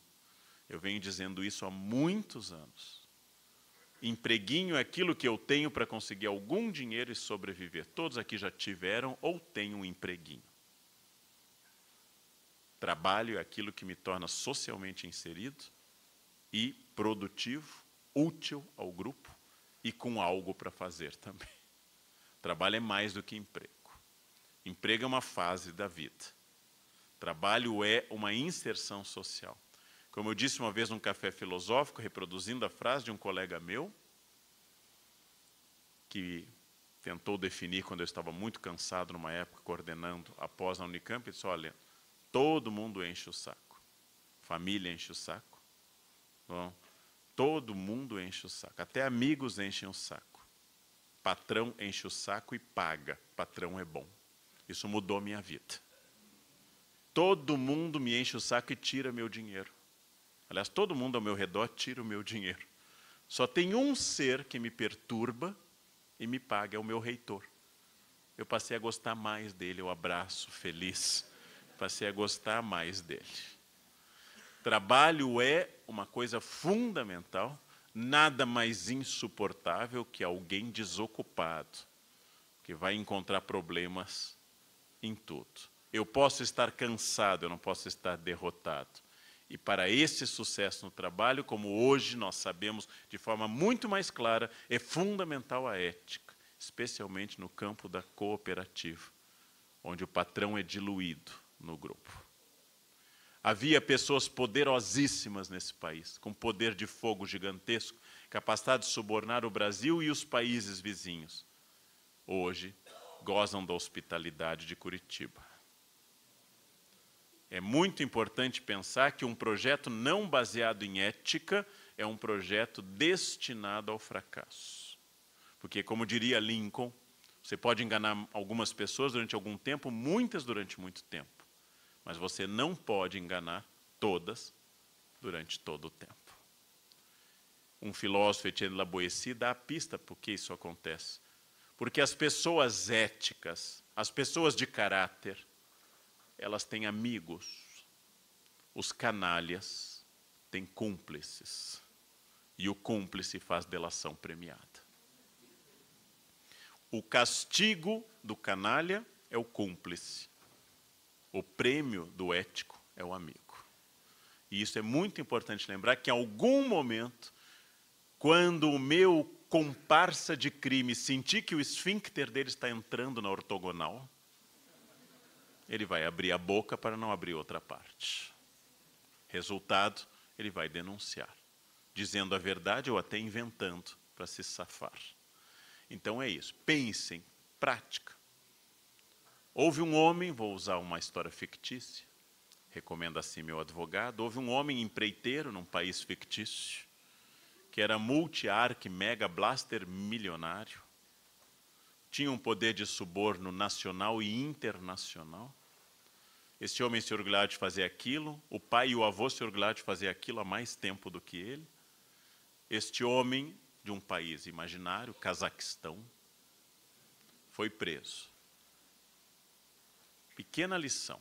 [SPEAKER 2] Eu venho dizendo isso há muitos anos. Empreguinho é aquilo que eu tenho para conseguir algum dinheiro e sobreviver. Todos aqui já tiveram ou têm um empreguinho. Trabalho é aquilo que me torna socialmente inserido e produtivo, útil ao grupo e com algo para fazer também. Trabalho é mais do que emprego. Emprego é uma fase da vida. Trabalho é uma inserção social. Como eu disse uma vez num café filosófico, reproduzindo a frase de um colega meu, que tentou definir quando eu estava muito cansado numa época coordenando após a Unicamp, ele disse, olha, todo mundo enche o saco. família enche o saco. Bom, todo mundo enche o saco, até amigos enchem o saco. Patrão enche o saco e paga. Patrão é bom. Isso mudou minha vida. Todo mundo me enche o saco e tira meu dinheiro. Aliás, todo mundo ao meu redor tira o meu dinheiro. Só tem um ser que me perturba e me paga, é o meu reitor. Eu passei a gostar mais dele, eu abraço feliz. Passei a gostar mais dele. Trabalho é uma coisa fundamental, nada mais insuportável que alguém desocupado, que vai encontrar problemas em tudo. Eu posso estar cansado, eu não posso estar derrotado. E para esse sucesso no trabalho, como hoje nós sabemos de forma muito mais clara, é fundamental a ética, especialmente no campo da cooperativa, onde o patrão é diluído no grupo. Havia pessoas poderosíssimas nesse país, com poder de fogo gigantesco, capazes de subornar o Brasil e os países vizinhos. Hoje, gozam da hospitalidade de Curitiba. É muito importante pensar que um projeto não baseado em ética é um projeto destinado ao fracasso. Porque, como diria Lincoln, você pode enganar algumas pessoas durante algum tempo, muitas durante muito tempo, mas você não pode enganar todas durante todo o tempo. Um filósofo, Etienne Laboissy, dá a pista por que isso acontece. Porque as pessoas éticas, as pessoas de caráter, elas têm amigos. Os canalhas têm cúmplices. E o cúmplice faz delação premiada. O castigo do canalha é o cúmplice. O prêmio do ético é o amigo. E isso é muito importante lembrar que em algum momento, quando o meu comparsa de crime sentir que o esfíncter dele está entrando na ortogonal, ele vai abrir a boca para não abrir outra parte. Resultado, ele vai denunciar, dizendo a verdade ou até inventando para se safar. Então é isso. Pensem, prática. Houve um homem, vou usar uma história fictícia, recomenda assim meu advogado, houve um homem empreiteiro num país fictício, que era multi-arc mega blaster milionário, tinha um poder de suborno nacional e internacional, este homem se orgulhava de fazer aquilo, o pai e o avô se orgulhavam de fazer aquilo há mais tempo do que ele. Este homem de um país imaginário, Cazaquistão, foi preso. Pequena lição.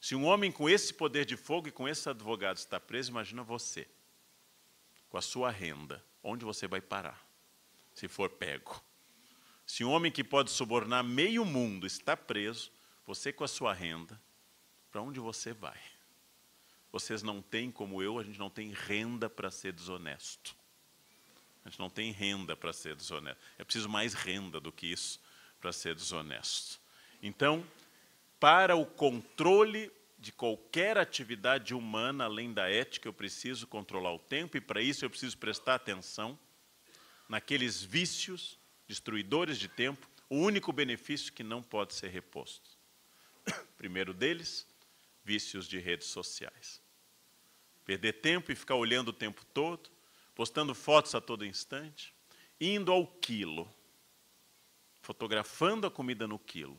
[SPEAKER 2] Se um homem com esse poder de fogo e com esse advogado está preso, imagina você, com a sua renda, onde você vai parar, se for pego. Se um homem que pode subornar meio mundo está preso, você com a sua renda, para onde você vai? Vocês não têm, como eu, a gente não tem renda para ser desonesto. A gente não tem renda para ser desonesto. É preciso mais renda do que isso para ser desonesto. Então, para o controle de qualquer atividade humana, além da ética, eu preciso controlar o tempo, e para isso eu preciso prestar atenção naqueles vícios destruidores de tempo, o único benefício que não pode ser reposto. <coughs> Primeiro deles, vícios de redes sociais. Perder tempo e ficar olhando o tempo todo, postando fotos a todo instante, indo ao quilo, fotografando a comida no quilo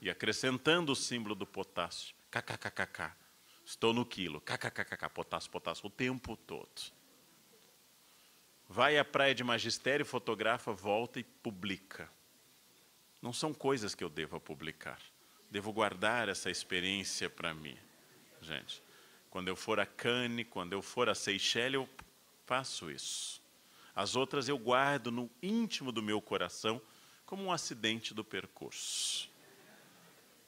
[SPEAKER 2] e acrescentando o símbolo do potássio. KKKKK. Estou no quilo. KKKKK. Potássio, potássio. O tempo todo. Vai à praia de magistério, fotografa, volta e publica. Não são coisas que eu deva publicar. Devo guardar essa experiência para mim. Gente, quando eu for a Cannes, quando eu for a Seychelles, eu faço isso. As outras eu guardo no íntimo do meu coração como um acidente do percurso.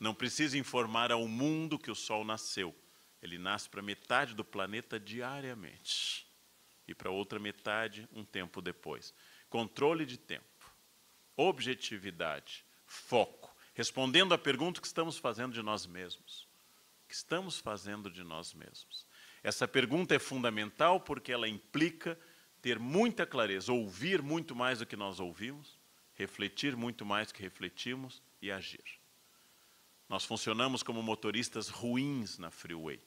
[SPEAKER 2] Não preciso informar ao mundo que o Sol nasceu. Ele nasce para metade do planeta diariamente. E para outra metade, um tempo depois. Controle de tempo, objetividade, foco respondendo à pergunta que estamos fazendo de nós mesmos. Que estamos fazendo de nós mesmos? Essa pergunta é fundamental porque ela implica ter muita clareza, ouvir muito mais do que nós ouvimos, refletir muito mais do que refletimos e agir. Nós funcionamos como motoristas ruins na freeway.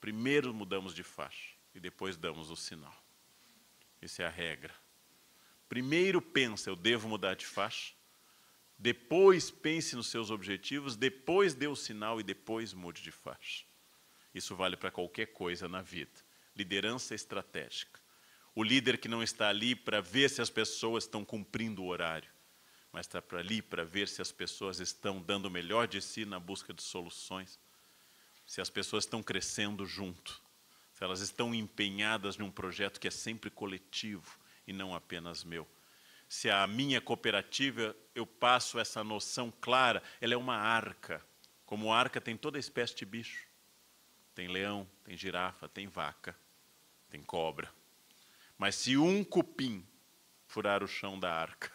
[SPEAKER 2] Primeiro mudamos de faixa e depois damos o sinal. Essa é a regra. Primeiro pensa, eu devo mudar de faixa. Depois pense nos seus objetivos, depois dê o sinal e depois mude de faixa. Isso vale para qualquer coisa na vida. Liderança estratégica. O líder que não está ali para ver se as pessoas estão cumprindo o horário, mas está para ali para ver se as pessoas estão dando o melhor de si na busca de soluções, se as pessoas estão crescendo junto, se elas estão empenhadas num projeto que é sempre coletivo e não apenas meu. Se a minha cooperativa, eu passo essa noção clara, ela é uma arca. Como arca tem toda espécie de bicho. Tem leão, tem girafa, tem vaca, tem cobra. Mas se um cupim furar o chão da arca,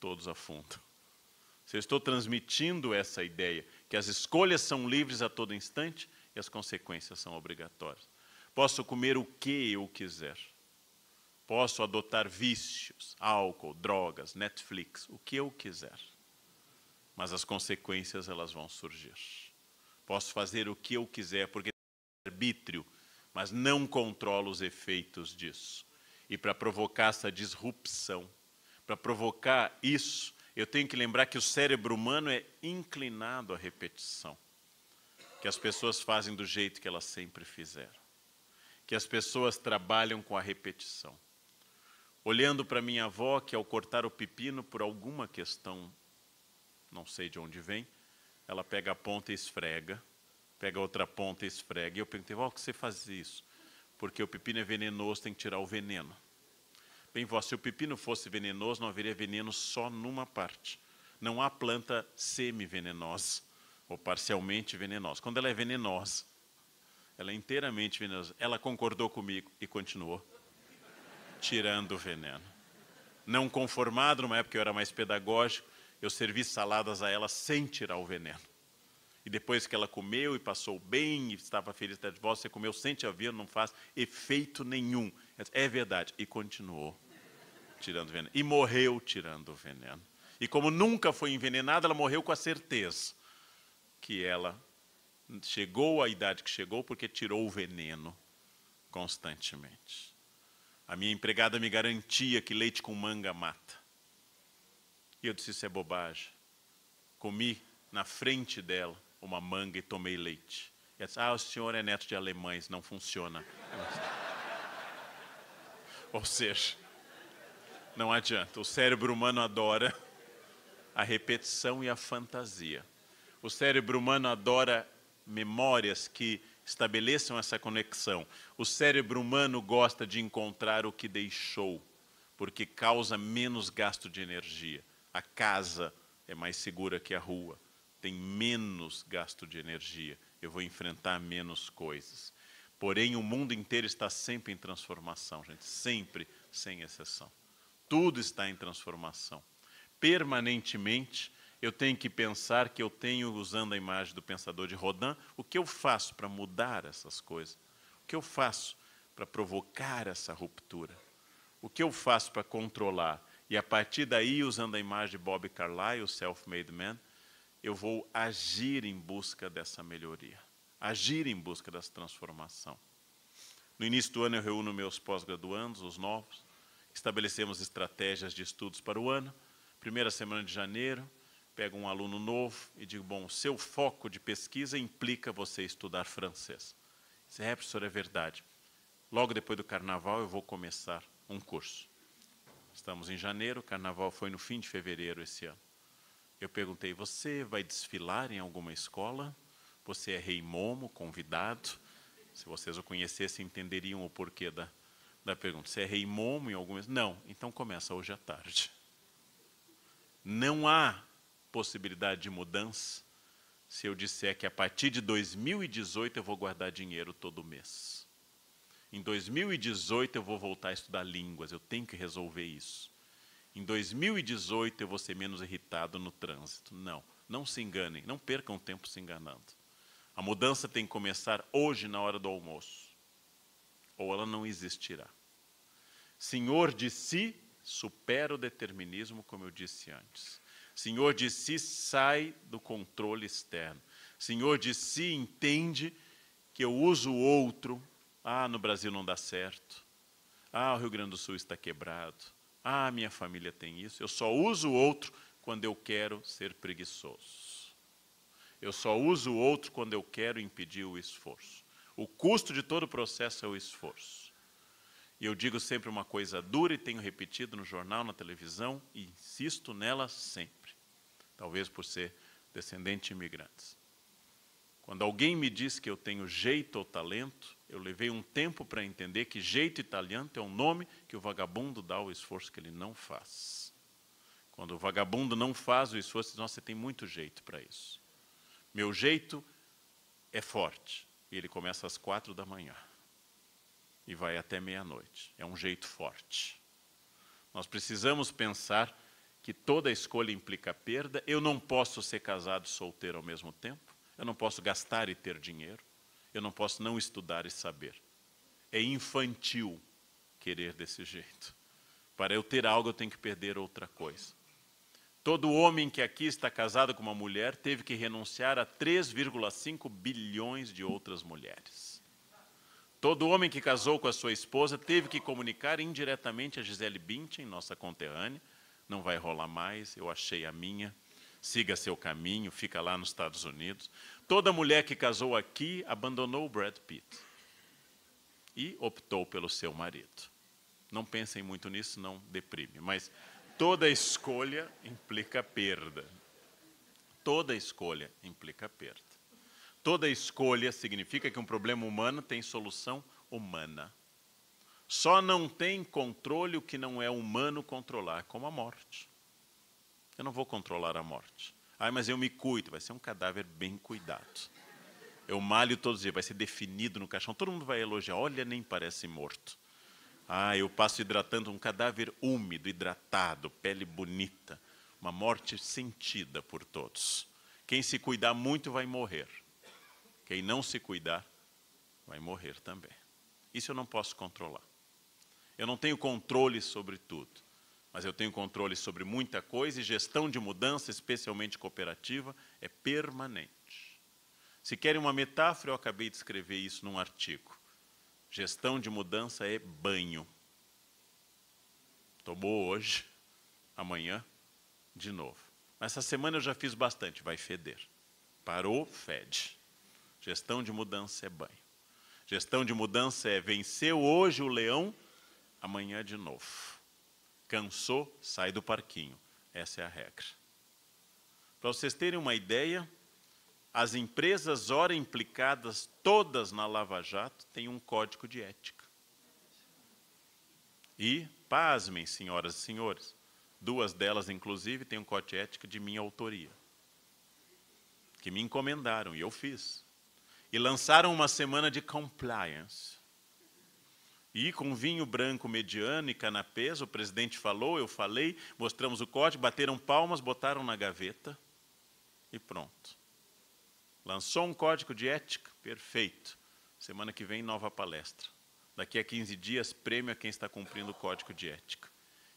[SPEAKER 2] todos afundam. Se eu estou transmitindo essa ideia, que as escolhas são livres a todo instante e as consequências são obrigatórias. Posso comer o que eu quiser. Posso adotar vícios, álcool, drogas, Netflix, o que eu quiser. Mas as consequências elas vão surgir. Posso fazer o que eu quiser porque é arbítrio, mas não controlo os efeitos disso. E para provocar essa disrupção, para provocar isso, eu tenho que lembrar que o cérebro humano é inclinado à repetição. Que as pessoas fazem do jeito que elas sempre fizeram que as pessoas trabalham com a repetição. Olhando para minha avó, que ao cortar o pepino, por alguma questão, não sei de onde vem, ela pega a ponta e esfrega, pega outra ponta e esfrega. E eu perguntei, vó, que você faz isso? Porque o pepino é venenoso, tem que tirar o veneno. Bem, vó, se o pepino fosse venenoso, não haveria veneno só numa parte. Não há planta semi-venenosa ou parcialmente venenosa. Quando ela é venenosa, ela é inteiramente venenosa. Ela concordou comigo e continuou tirando o veneno. Não conformado, numa época eu era mais pedagógico, eu servi saladas a ela sem tirar o veneno. E depois que ela comeu e passou bem e estava feliz de volta, você comeu sem te haver, não faz efeito nenhum. É verdade. E continuou tirando veneno. E morreu tirando veneno. E como nunca foi envenenada, ela morreu com a certeza que ela chegou à idade que chegou porque tirou o veneno constantemente. A minha empregada me garantia que leite com manga mata. E eu disse: Isso é bobagem. Comi na frente dela uma manga e tomei leite. E ela disse: Ah, o senhor é neto de alemães, não funciona. Ou seja, não adianta. O cérebro humano adora a repetição e a fantasia. O cérebro humano adora memórias que estabeleçam essa conexão. O cérebro humano gosta de encontrar o que deixou, porque causa menos gasto de energia. A casa é mais segura que a rua, tem menos gasto de energia. Eu vou enfrentar menos coisas. Porém, o mundo inteiro está sempre em transformação, gente, sempre, sem exceção. Tudo está em transformação. Permanentemente, eu tenho que pensar que eu tenho, usando a imagem do pensador de Rodin, o que eu faço para mudar essas coisas? O que eu faço para provocar essa ruptura? O que eu faço para controlar? E a partir daí, usando a imagem de Bob Carlyle, o self-made man, eu vou agir em busca dessa melhoria, agir em busca dessa transformação. No início do ano, eu reúno meus pós-graduandos, os novos, estabelecemos estratégias de estudos para o ano. Primeira semana de janeiro, pego um aluno novo e digo, bom, seu foco de pesquisa implica você estudar francês. Se é, professor, é verdade. Logo depois do carnaval eu vou começar um curso. Estamos em janeiro, o carnaval foi no fim de fevereiro esse ano. Eu perguntei, você vai desfilar em alguma escola? Você é rei Momo, convidado? Se vocês o conhecessem, entenderiam o porquê da, da pergunta. Você é rei Momo em alguma... Não, então começa hoje à tarde. Não há possibilidade de mudança se eu disser que a partir de 2018 eu vou guardar dinheiro todo mês. Em 2018 eu vou voltar a estudar línguas, eu tenho que resolver isso. Em 2018 eu vou ser menos irritado no trânsito. Não, não se enganem, não percam tempo se enganando. A mudança tem que começar hoje na hora do almoço, ou ela não existirá. Senhor de si supera o determinismo, como eu disse antes. Senhor de si sai do controle externo. Senhor de si entende que eu uso o outro. Ah, no Brasil não dá certo. Ah, o Rio Grande do Sul está quebrado. Ah, minha família tem isso. Eu só uso o outro quando eu quero ser preguiçoso. Eu só uso o outro quando eu quero impedir o esforço. O custo de todo o processo é o esforço. E eu digo sempre uma coisa dura e tenho repetido no jornal, na televisão, e insisto nela sempre. Talvez por ser descendente de imigrantes. Quando alguém me diz que eu tenho jeito ou talento, eu levei um tempo para entender que jeito talento é um nome que o vagabundo dá ao esforço que ele não faz. Quando o vagabundo não faz o esforço, diz, nossa, você tem muito jeito para isso. Meu jeito é forte. E ele começa às quatro da manhã e vai até meia-noite. É um jeito forte. Nós precisamos pensar que toda escolha implica perda. Eu não posso ser casado e solteiro ao mesmo tempo. Eu não posso gastar e ter dinheiro. Eu não posso não estudar e saber. É infantil querer desse jeito. Para eu ter algo, eu tenho que perder outra coisa. Todo homem que aqui está casado com uma mulher teve que renunciar a 3,5 bilhões de outras mulheres. Todo homem que casou com a sua esposa teve que comunicar indiretamente a Gisele Bündchen, nossa conterrânea, não vai rolar mais, eu achei a minha, siga seu caminho, fica lá nos Estados Unidos. Toda mulher que casou aqui abandonou o Brad Pitt e optou pelo seu marido. Não pensem muito nisso, não deprime, mas toda escolha implica perda. Toda escolha implica perda. Toda escolha significa que um problema humano tem solução humana. Só não tem controle o que não é humano controlar, como a morte. Eu não vou controlar a morte. Ah, mas eu me cuido. Vai ser um cadáver bem cuidado. Eu malho todos os dias, vai ser definido no caixão. Todo mundo vai elogiar. Olha, nem parece morto. Ah, eu passo hidratando um cadáver úmido, hidratado, pele bonita. Uma morte sentida por todos. Quem se cuidar muito vai morrer. Quem não se cuidar vai morrer também. Isso eu não posso controlar. Eu não tenho controle sobre tudo mas eu tenho controle sobre muita coisa e gestão de mudança, especialmente cooperativa, é permanente. Se querem uma metáfora, eu acabei de escrever isso num artigo. Gestão de mudança é banho. Tomou hoje, amanhã, de novo. Essa semana eu já fiz bastante, vai feder. Parou, fede. Gestão de mudança é banho. Gestão de mudança é venceu hoje o leão, amanhã de novo. Cansou, sai do parquinho. Essa é a regra. Para vocês terem uma ideia, as empresas ora implicadas todas na Lava Jato têm um código de ética. E, pasmem, senhoras e senhores, duas delas, inclusive, têm um código de ética de minha autoria, que me encomendaram e eu fiz. E lançaram uma semana de compliance. E com vinho branco mediano e canapés, o presidente falou, eu falei, mostramos o código, bateram palmas, botaram na gaveta e pronto. Lançou um código de ética, perfeito. Semana que vem, nova palestra. Daqui a 15 dias, prêmio a quem está cumprindo o código de ética.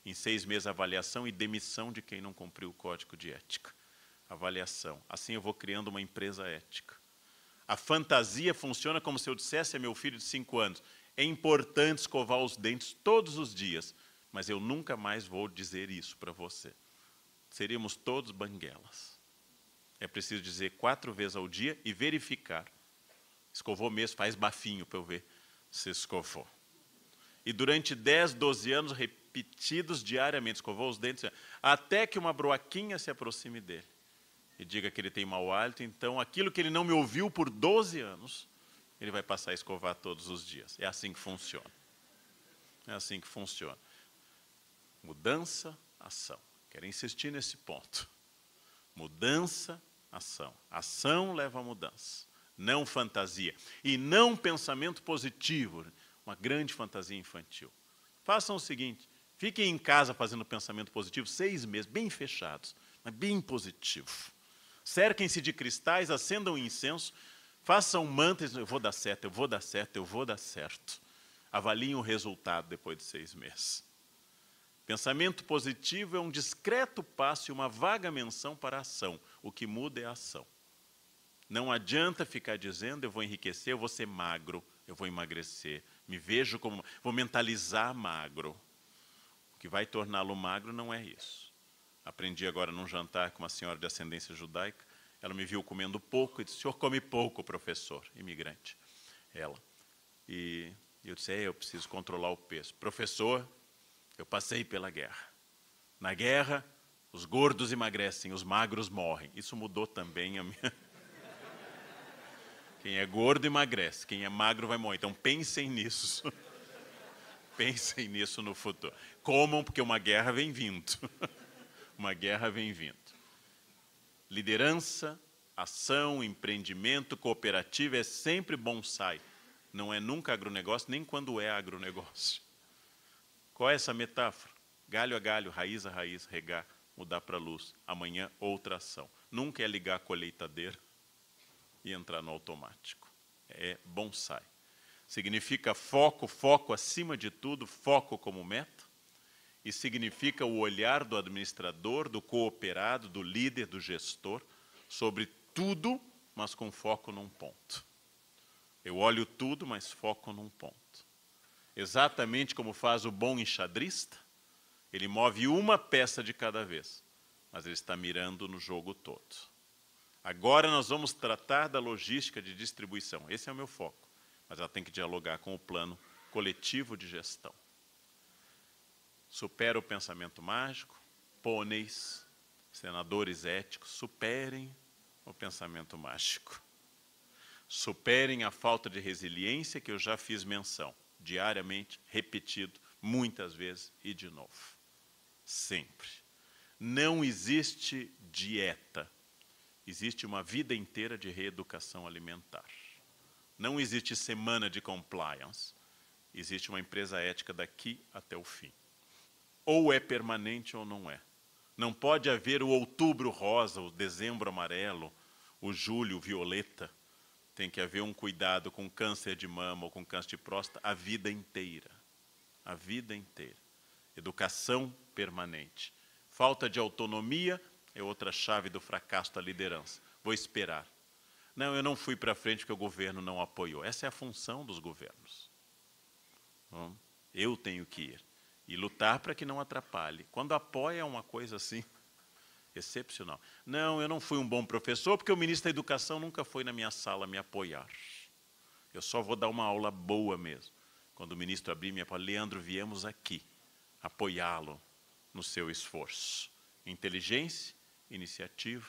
[SPEAKER 2] Em seis meses, avaliação e demissão de quem não cumpriu o código de ética. Avaliação. Assim eu vou criando uma empresa ética. A fantasia funciona como se eu dissesse a meu filho de cinco anos: é importante escovar os dentes todos os dias, mas eu nunca mais vou dizer isso para você. Seríamos todos banguelas. É preciso dizer quatro vezes ao dia e verificar. Escovou mesmo, faz bafinho para eu ver se escovou. E durante 10, 12 anos, repetidos diariamente, escovou os dentes, até que uma broaquinha se aproxime dele e diga que ele tem mau hálito. Então, aquilo que ele não me ouviu por 12 anos, ele vai passar a escovar todos os dias. É assim que funciona. É assim que funciona. Mudança, ação. Quero insistir nesse ponto. Mudança, ação. Ação leva a mudança, não fantasia. E não pensamento positivo, uma grande fantasia infantil. Façam o seguinte: fiquem em casa fazendo pensamento positivo seis meses, bem fechados, mas bem positivo. Cerquem-se de cristais, acendam incenso, Façam mantras, eu vou dar certo, eu vou dar certo, eu vou dar certo. Avaliem o resultado depois de seis meses. Pensamento positivo é um discreto passo e uma vaga menção para a ação. O que muda é a ação. Não adianta ficar dizendo eu vou enriquecer, eu vou ser magro, eu vou emagrecer. Me vejo como. Vou mentalizar magro. O que vai torná-lo magro não é isso. Aprendi agora num jantar com uma senhora de ascendência judaica. Ela me viu comendo pouco e disse: O senhor come pouco, professor, imigrante. Ela. E eu disse: é, Eu preciso controlar o peso. Professor, eu passei pela guerra. Na guerra, os gordos emagrecem, os magros morrem. Isso mudou também a minha. <laughs> Quem é gordo emagrece, quem é magro vai morrer. Então pensem nisso. <laughs> pensem nisso no futuro. Comam, porque uma guerra vem vindo. <laughs> uma guerra vem vindo. Liderança, ação, empreendimento, cooperativa é sempre bonsai. Não é nunca agronegócio, nem quando é agronegócio. Qual é essa metáfora? Galho a galho, raiz a raiz, regar, mudar para luz. Amanhã, outra ação. Nunca é ligar a colheitadeira e entrar no automático. É bonsai. Significa foco, foco acima de tudo, foco como meta. E significa o olhar do administrador, do cooperado, do líder, do gestor sobre tudo, mas com foco num ponto. Eu olho tudo, mas foco num ponto. Exatamente como faz o bom enxadrista, ele move uma peça de cada vez, mas ele está mirando no jogo todo. Agora nós vamos tratar da logística de distribuição. Esse é o meu foco. Mas ela tem que dialogar com o plano coletivo de gestão. Supera o pensamento mágico, pôneis, senadores éticos, superem o pensamento mágico. Superem a falta de resiliência que eu já fiz menção, diariamente, repetido, muitas vezes e de novo. Sempre. Não existe dieta existe uma vida inteira de reeducação alimentar. Não existe semana de compliance. Existe uma empresa ética daqui até o fim. Ou é permanente ou não é. Não pode haver o outubro rosa, o dezembro amarelo, o julho violeta. Tem que haver um cuidado com câncer de mama ou com câncer de próstata a vida inteira. A vida inteira. Educação permanente. Falta de autonomia é outra chave do fracasso da liderança. Vou esperar. Não, eu não fui para frente porque o governo não apoiou. Essa é a função dos governos. Eu tenho que ir e lutar para que não atrapalhe. Quando apoia uma coisa assim excepcional. Não, eu não fui um bom professor porque o ministro da Educação nunca foi na minha sala me apoiar. Eu só vou dar uma aula boa mesmo. Quando o ministro abrir minha palavra, Leandro, viemos aqui apoiá-lo no seu esforço. Inteligência iniciativa,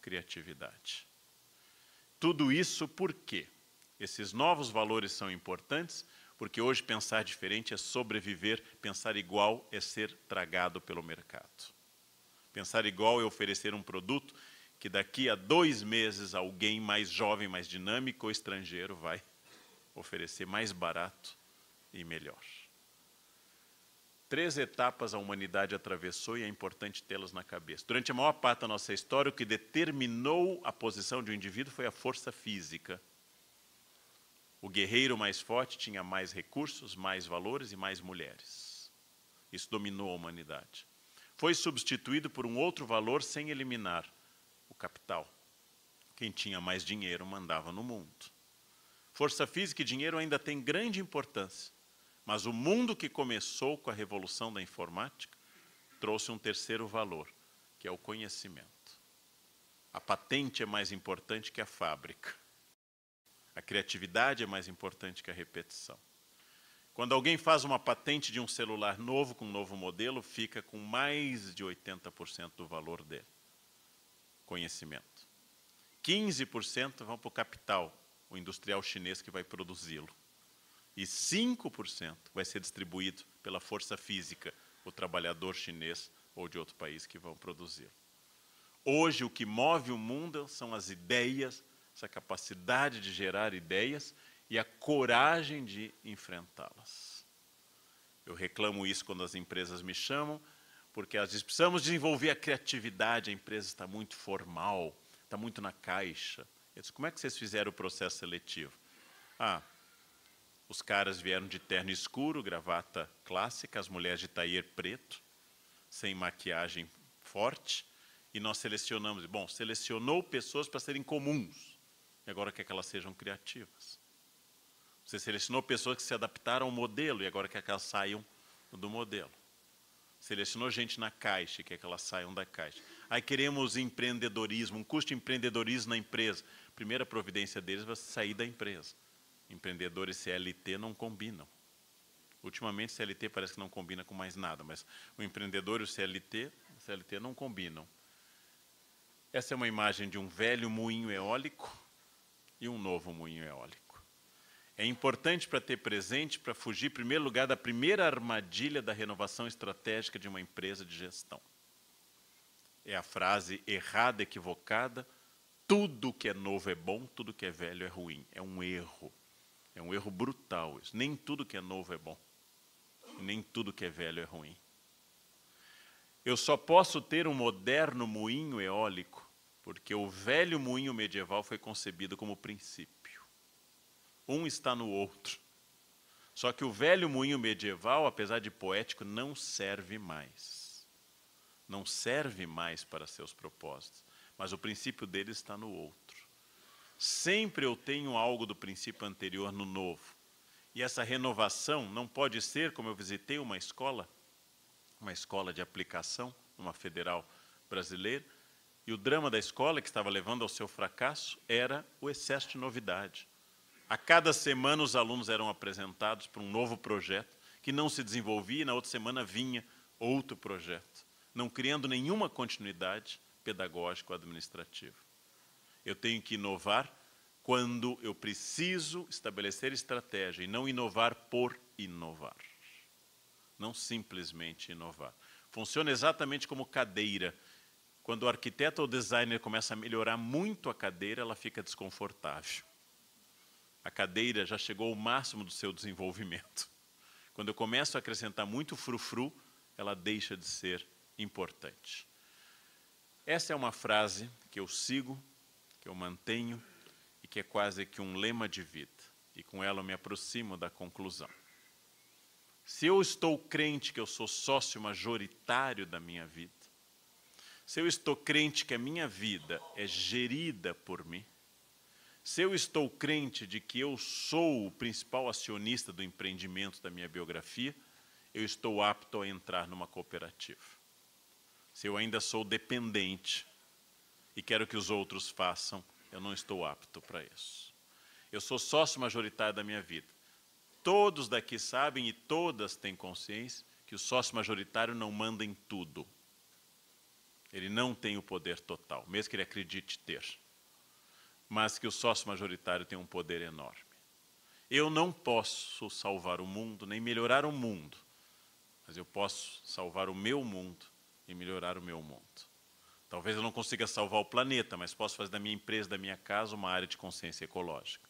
[SPEAKER 2] criatividade. Tudo isso por quê? Esses novos valores são importantes porque hoje pensar diferente é sobreviver, pensar igual é ser tragado pelo mercado. Pensar igual é oferecer um produto que daqui a dois meses alguém mais jovem, mais dinâmico ou estrangeiro vai oferecer mais barato e melhor. Três etapas a humanidade atravessou e é importante tê-las na cabeça. Durante a maior parte da nossa história, o que determinou a posição de um indivíduo foi a força física. O guerreiro mais forte tinha mais recursos, mais valores e mais mulheres. Isso dominou a humanidade. Foi substituído por um outro valor sem eliminar o capital. Quem tinha mais dinheiro mandava no mundo. Força física e dinheiro ainda têm grande importância mas o mundo que começou com a revolução da informática trouxe um terceiro valor, que é o conhecimento. A patente é mais importante que a fábrica. A criatividade é mais importante que a repetição. Quando alguém faz uma patente de um celular novo com um novo modelo, fica com mais de 80% do valor dele. Conhecimento. 15% vão para o capital, o industrial chinês que vai produzi-lo e 5% vai ser distribuído pela força física, o trabalhador chinês ou de outro país que vão produzir. Hoje, o que move o mundo são as ideias, essa capacidade de gerar ideias e a coragem de enfrentá-las. Eu reclamo isso quando as empresas me chamam, porque às vezes precisamos desenvolver a criatividade, a empresa está muito formal, está muito na caixa. Eu disse, como é que vocês fizeram o processo seletivo? Ah, os caras vieram de terno escuro, gravata clássica, as mulheres de taier preto, sem maquiagem forte, e nós selecionamos. Bom, selecionou pessoas para serem comuns. e agora quer que elas sejam criativas. Você selecionou pessoas que se adaptaram ao modelo e agora quer que elas saiam do modelo. Selecionou gente na caixa e quer que elas saiam da caixa. Aí queremos empreendedorismo, um custo de empreendedorismo na empresa. Primeira providência deles vai sair da empresa. Empreendedores CLT não combinam. Ultimamente, CLT parece que não combina com mais nada, mas o empreendedor e o CLT, CLT não combinam. Essa é uma imagem de um velho moinho eólico e um novo moinho eólico. É importante para ter presente, para fugir, em primeiro lugar, da primeira armadilha da renovação estratégica de uma empresa de gestão. É a frase errada, equivocada, tudo que é novo é bom, tudo que é velho é ruim. É um erro. É um erro brutal isso. Nem tudo que é novo é bom nem tudo que é velho é ruim. Eu só posso ter um moderno moinho eólico porque o velho moinho medieval foi concebido como princípio. Um está no outro. Só que o velho moinho medieval, apesar de poético, não serve mais. Não serve mais para seus propósitos. Mas o princípio dele está no outro. Sempre eu tenho algo do princípio anterior no novo. E essa renovação não pode ser, como eu visitei uma escola, uma escola de aplicação, uma federal brasileira, e o drama da escola que estava levando ao seu fracasso era o excesso de novidade. A cada semana os alunos eram apresentados para um novo projeto que não se desenvolvia e na outra semana vinha outro projeto, não criando nenhuma continuidade pedagógico-administrativa. Eu tenho que inovar quando eu preciso estabelecer estratégia e não inovar por inovar. Não simplesmente inovar. Funciona exatamente como cadeira. Quando o arquiteto ou designer começa a melhorar muito a cadeira, ela fica desconfortável. A cadeira já chegou ao máximo do seu desenvolvimento. Quando eu começo a acrescentar muito frufru, ela deixa de ser importante. Essa é uma frase que eu sigo, que eu mantenho, que é quase que um lema de vida, e com ela eu me aproximo da conclusão. Se eu estou crente que eu sou sócio majoritário da minha vida, se eu estou crente que a minha vida é gerida por mim, se eu estou crente de que eu sou o principal acionista do empreendimento da minha biografia, eu estou apto a entrar numa cooperativa. Se eu ainda sou dependente e quero que os outros façam, eu não estou apto para isso. Eu sou sócio majoritário da minha vida. Todos daqui sabem e todas têm consciência que o sócio majoritário não manda em tudo. Ele não tem o poder total, mesmo que ele acredite ter. Mas que o sócio majoritário tem um poder enorme. Eu não posso salvar o mundo, nem melhorar o mundo, mas eu posso salvar o meu mundo e melhorar o meu mundo. Talvez eu não consiga salvar o planeta, mas posso fazer da minha empresa, da minha casa, uma área de consciência ecológica.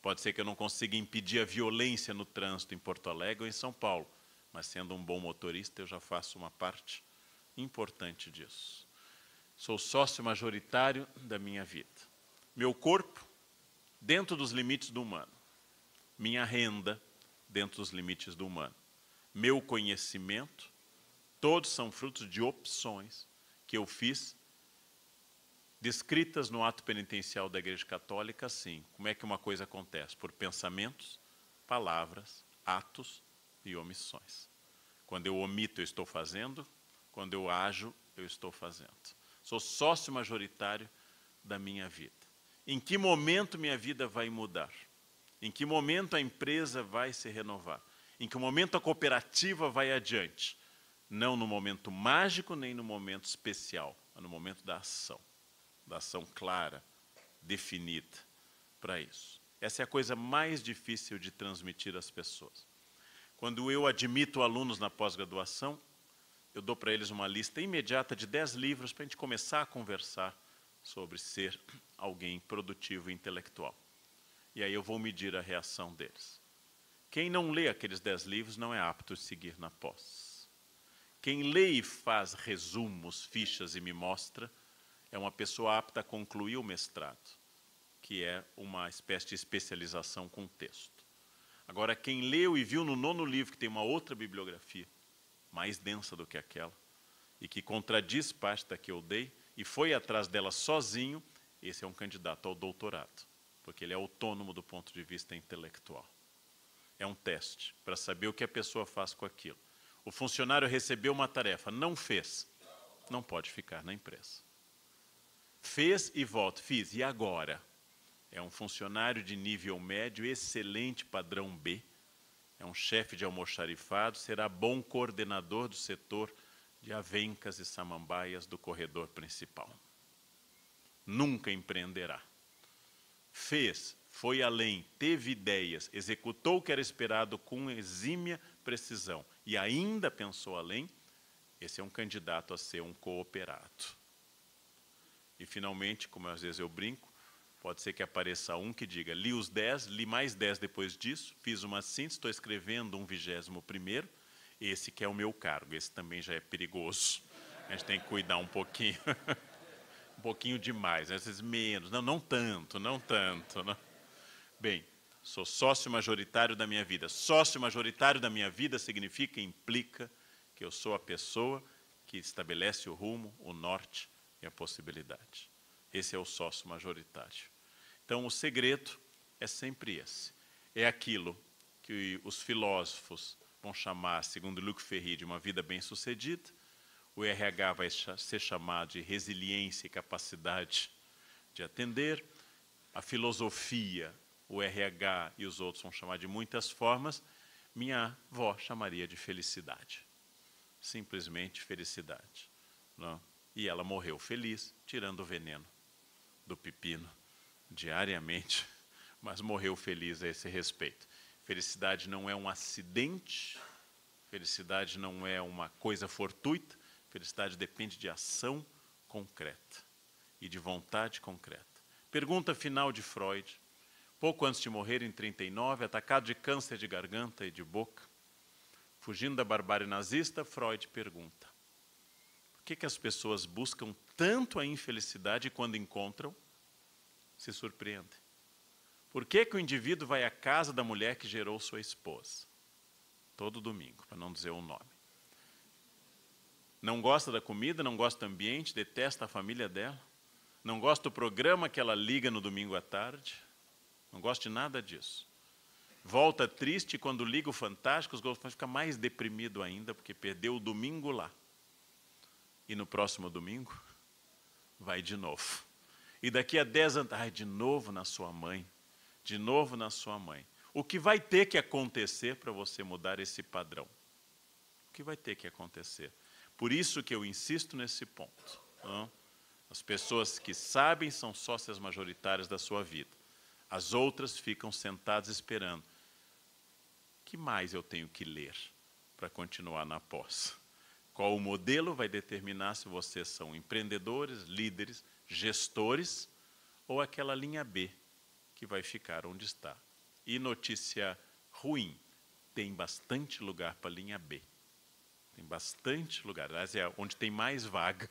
[SPEAKER 2] Pode ser que eu não consiga impedir a violência no trânsito em Porto Alegre ou em São Paulo, mas sendo um bom motorista, eu já faço uma parte importante disso. Sou sócio majoritário da minha vida. Meu corpo, dentro dos limites do humano. Minha renda, dentro dos limites do humano. Meu conhecimento, todos são frutos de opções que eu fiz, descritas no ato penitencial da Igreja Católica, assim. Como é que uma coisa acontece? Por pensamentos, palavras, atos e omissões. Quando eu omito, eu estou fazendo. Quando eu ajo, eu estou fazendo. Sou sócio majoritário da minha vida. Em que momento minha vida vai mudar? Em que momento a empresa vai se renovar? Em que momento a cooperativa vai adiante? não no momento mágico nem no momento especial, mas no momento da ação, da ação clara, definida para isso. Essa é a coisa mais difícil de transmitir às pessoas. Quando eu admito alunos na pós-graduação, eu dou para eles uma lista imediata de 10 livros para a gente começar a conversar sobre ser alguém produtivo e intelectual. E aí eu vou medir a reação deles. Quem não lê aqueles 10 livros não é apto a seguir na pós. Quem lê e faz resumos, fichas e me mostra, é uma pessoa apta a concluir o mestrado, que é uma espécie de especialização com texto. Agora, quem leu e viu no nono livro que tem uma outra bibliografia, mais densa do que aquela, e que contradiz parte da que eu dei, e foi atrás dela sozinho, esse é um candidato ao doutorado, porque ele é autônomo do ponto de vista intelectual. É um teste para saber o que a pessoa faz com aquilo. O funcionário recebeu uma tarefa, não fez, não pode ficar na empresa. Fez e volta, fiz, e agora? É um funcionário de nível médio, excelente padrão B, é um chefe de almoxarifado, será bom coordenador do setor de avencas e samambaias do corredor principal. Nunca empreenderá. Fez, foi além, teve ideias, executou o que era esperado com exímia precisão e ainda pensou além, esse é um candidato a ser um cooperado. E finalmente, como às vezes eu brinco, pode ser que apareça um que diga, li os dez, li mais dez depois disso, fiz uma síntese, estou escrevendo um vigésimo primeiro, esse que é o meu cargo, esse também já é perigoso. A gente tem que cuidar um pouquinho, <laughs> um pouquinho demais, às vezes menos, não, não tanto, não tanto. Não. Bem, sou sócio majoritário da minha vida. Sócio majoritário da minha vida significa, implica que eu sou a pessoa que estabelece o rumo, o norte e a possibilidade. Esse é o sócio majoritário. Então, o segredo é sempre esse. É aquilo que os filósofos vão chamar, segundo Luc Ferry, de uma vida bem-sucedida. O RH vai ser chamado de resiliência e capacidade de atender. A filosofia, o RH e os outros vão chamar de muitas formas. Minha avó chamaria de felicidade. Simplesmente felicidade. Não? E ela morreu feliz, tirando o veneno do pepino diariamente, <laughs> mas morreu feliz a esse respeito. Felicidade não é um acidente, felicidade não é uma coisa fortuita, felicidade depende de ação concreta e de vontade concreta. Pergunta final de Freud. Pouco antes de morrer, em 39, atacado de câncer de garganta e de boca, fugindo da barbárie nazista, Freud pergunta: por que, que as pessoas buscam tanto a infelicidade e quando encontram, se surpreendem? Por que, que o indivíduo vai à casa da mulher que gerou sua esposa? Todo domingo, para não dizer o nome. Não gosta da comida, não gosta do ambiente, detesta a família dela, não gosta do programa que ela liga no domingo à tarde, não gosta de nada disso. Volta triste quando liga o Fantástico, os gols fica mais deprimido ainda, porque perdeu o domingo lá. E no próximo domingo, vai de novo. E daqui a 10 anos, ai, de novo na sua mãe de novo na sua mãe. O que vai ter que acontecer para você mudar esse padrão? O que vai ter que acontecer? Por isso que eu insisto nesse ponto. Não? As pessoas que sabem são sócias majoritárias da sua vida. As outras ficam sentadas esperando. Que mais eu tenho que ler para continuar na pós? Qual o modelo vai determinar se vocês são empreendedores, líderes, gestores ou aquela linha B, que vai ficar onde está. E notícia ruim, tem bastante lugar para a linha B. Tem bastante lugar. Aliás, é onde tem mais vaga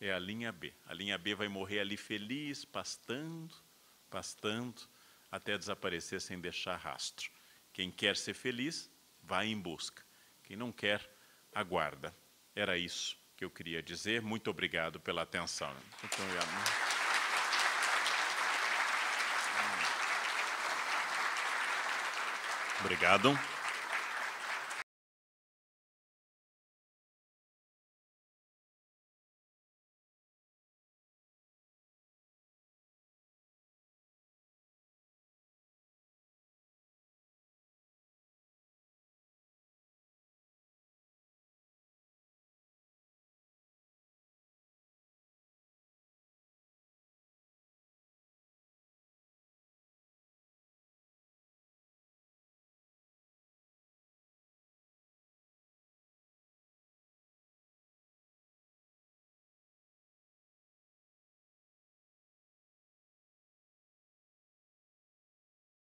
[SPEAKER 2] é a linha B. A linha B vai morrer ali feliz, pastando, pastando, até desaparecer sem deixar rastro. Quem quer ser feliz, vai em busca. Quem não quer, aguarda. Era isso que eu queria dizer. Muito obrigado pela atenção. Muito obrigado. Obrigado.